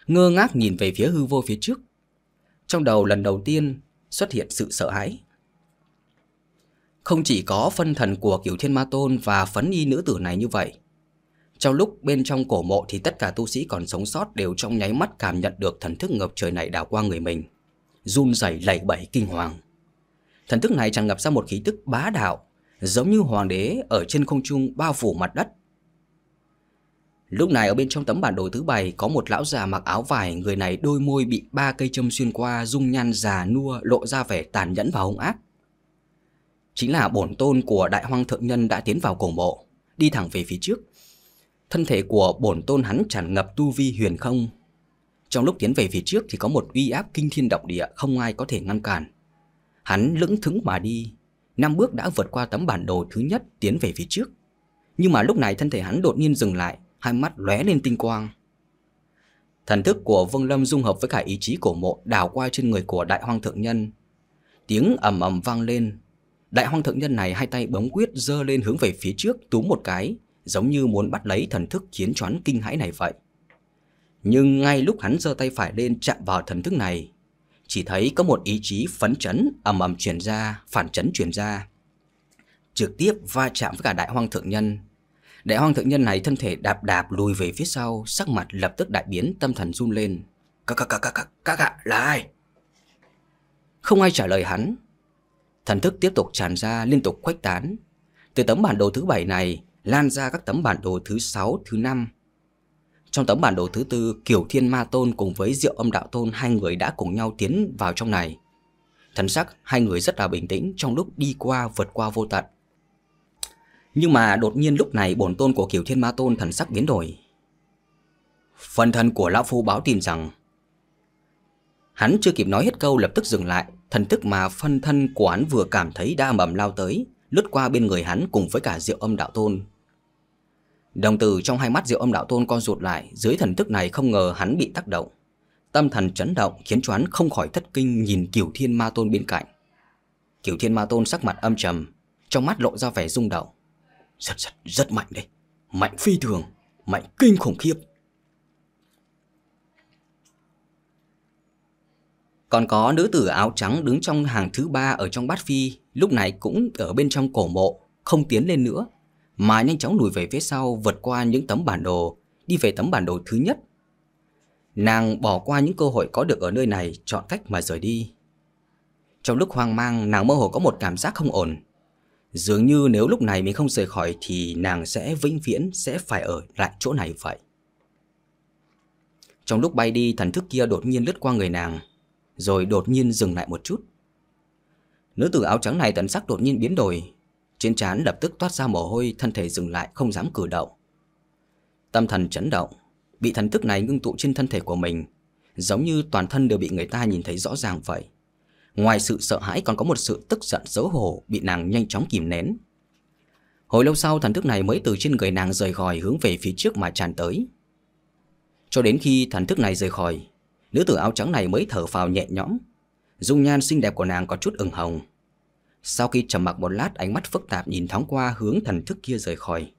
ngơ ngác nhìn về phía hư vô phía trước. Trong đầu lần đầu tiên xuất hiện sự sợ hãi. Không chỉ có phân thần của kiểu thiên ma tôn và phấn y nữ tử này như vậy. Trong lúc bên trong cổ mộ thì tất cả tu sĩ còn sống sót đều trong nháy mắt cảm nhận được thần thức ngập trời này đảo qua người mình. Run rẩy lẩy bẩy kinh hoàng. Thần thức này tràn ngập ra một khí tức bá đạo, giống như hoàng đế ở trên không trung bao phủ mặt đất. Lúc này ở bên trong tấm bản đồ thứ bảy có một lão già mặc áo vải, người này đôi môi bị ba cây châm xuyên qua, dung nhan già nua lộ ra vẻ tàn nhẫn và hung ác chính là bổn tôn của đại hoang thượng nhân đã tiến vào cổ mộ, đi thẳng về phía trước. Thân thể của bổn tôn hắn tràn ngập tu vi huyền không. Trong lúc tiến về phía trước thì có một uy áp kinh thiên động địa không ai có thể ngăn cản. Hắn lững thững mà đi, năm bước đã vượt qua tấm bản đồ thứ nhất tiến về phía trước. Nhưng mà lúc này thân thể hắn đột nhiên dừng lại, hai mắt lóe lên tinh quang. Thần thức của Vương Lâm dung hợp với cả ý chí cổ mộ đảo qua trên người của Đại Hoang Thượng Nhân. Tiếng ầm ầm vang lên, Đại hoang thượng nhân này hai tay bấm quyết dơ lên hướng về phía trước túm một cái, giống như muốn bắt lấy thần thức chiến choán kinh hãi này vậy. Nhưng ngay lúc hắn giơ tay phải lên chạm vào thần thức này, chỉ thấy có một ý chí phấn chấn ầm ầm truyền ra, phản chấn truyền ra. Trực tiếp va chạm với cả đại hoang thượng nhân. Đại hoang thượng nhân này thân thể đạp đạp lùi về phía sau, sắc mặt lập tức đại biến, tâm thần run lên. Các các các các các các ạ, là ai? Không ai trả lời hắn, Thần thức tiếp tục tràn ra liên tục khuếch tán. Từ tấm bản đồ thứ bảy này lan ra các tấm bản đồ thứ sáu, thứ năm. Trong tấm bản đồ thứ tư, Kiều Thiên Ma Tôn cùng với Diệu Âm Đạo Tôn hai người đã cùng nhau tiến vào trong này. Thần sắc hai người rất là bình tĩnh trong lúc đi qua vượt qua vô tận. Nhưng mà đột nhiên lúc này bổn tôn của Kiều Thiên Ma Tôn thần sắc biến đổi. Phần thân của Lão Phu báo tin rằng Hắn chưa kịp nói hết câu lập tức dừng lại Thần thức mà phân thân của hắn vừa cảm thấy đa mầm lao tới, lướt qua bên người hắn cùng với cả diệu âm đạo tôn. Đồng tử trong hai mắt diệu âm đạo tôn co rụt lại, dưới thần thức này không ngờ hắn bị tác động. Tâm thần chấn động khiến cho hắn không khỏi thất kinh nhìn Kiều Thiên Ma Tôn bên cạnh. Kiều Thiên Ma Tôn sắc mặt âm trầm, trong mắt lộ ra vẻ rung động. Rất rất rất mạnh đấy, mạnh phi thường, mạnh kinh khủng khiếp. Còn có nữ tử áo trắng đứng trong hàng thứ ba ở trong bát phi, lúc này cũng ở bên trong cổ mộ, không tiến lên nữa, mà nhanh chóng lùi về phía sau vượt qua những tấm bản đồ, đi về tấm bản đồ thứ nhất. Nàng bỏ qua những cơ hội có được ở nơi này, chọn cách mà rời đi. Trong lúc hoang mang, nàng mơ hồ có một cảm giác không ổn. Dường như nếu lúc này mình không rời khỏi thì nàng sẽ vĩnh viễn sẽ phải ở lại chỗ này vậy. Trong lúc bay đi, thần thức kia đột nhiên lướt qua người nàng, rồi đột nhiên dừng lại một chút. Nữ tử áo trắng này tận sắc đột nhiên biến đổi trên trán lập tức toát ra mồ hôi, Thân thể dừng lại, không dám cử động. Tâm thần chấn động Bị thần thức này ngưng tụ trên thân thể của mình, Giống như toàn thân đều bị người ta nhìn thấy rõ ràng vậy. Ngoài sự sợ hãi còn có một sự tức giận xấu hổ Bị nàng nhanh chóng kìm nén. Hồi lâu sau, thần thức này mới từ trên người nàng rời khỏi, hướng về phía trước mà tràn tới. Cho đến khi thần thức này rời khỏi, Nữ tử áo trắng này mới thở phào nhẹ nhõm. Dung nhan xinh đẹp của nàng có chút ửng hồng. Sau khi trầm mặc một lát, ánh mắt phức tạp nhìn thoáng qua hướng thần thức kia rời khỏi.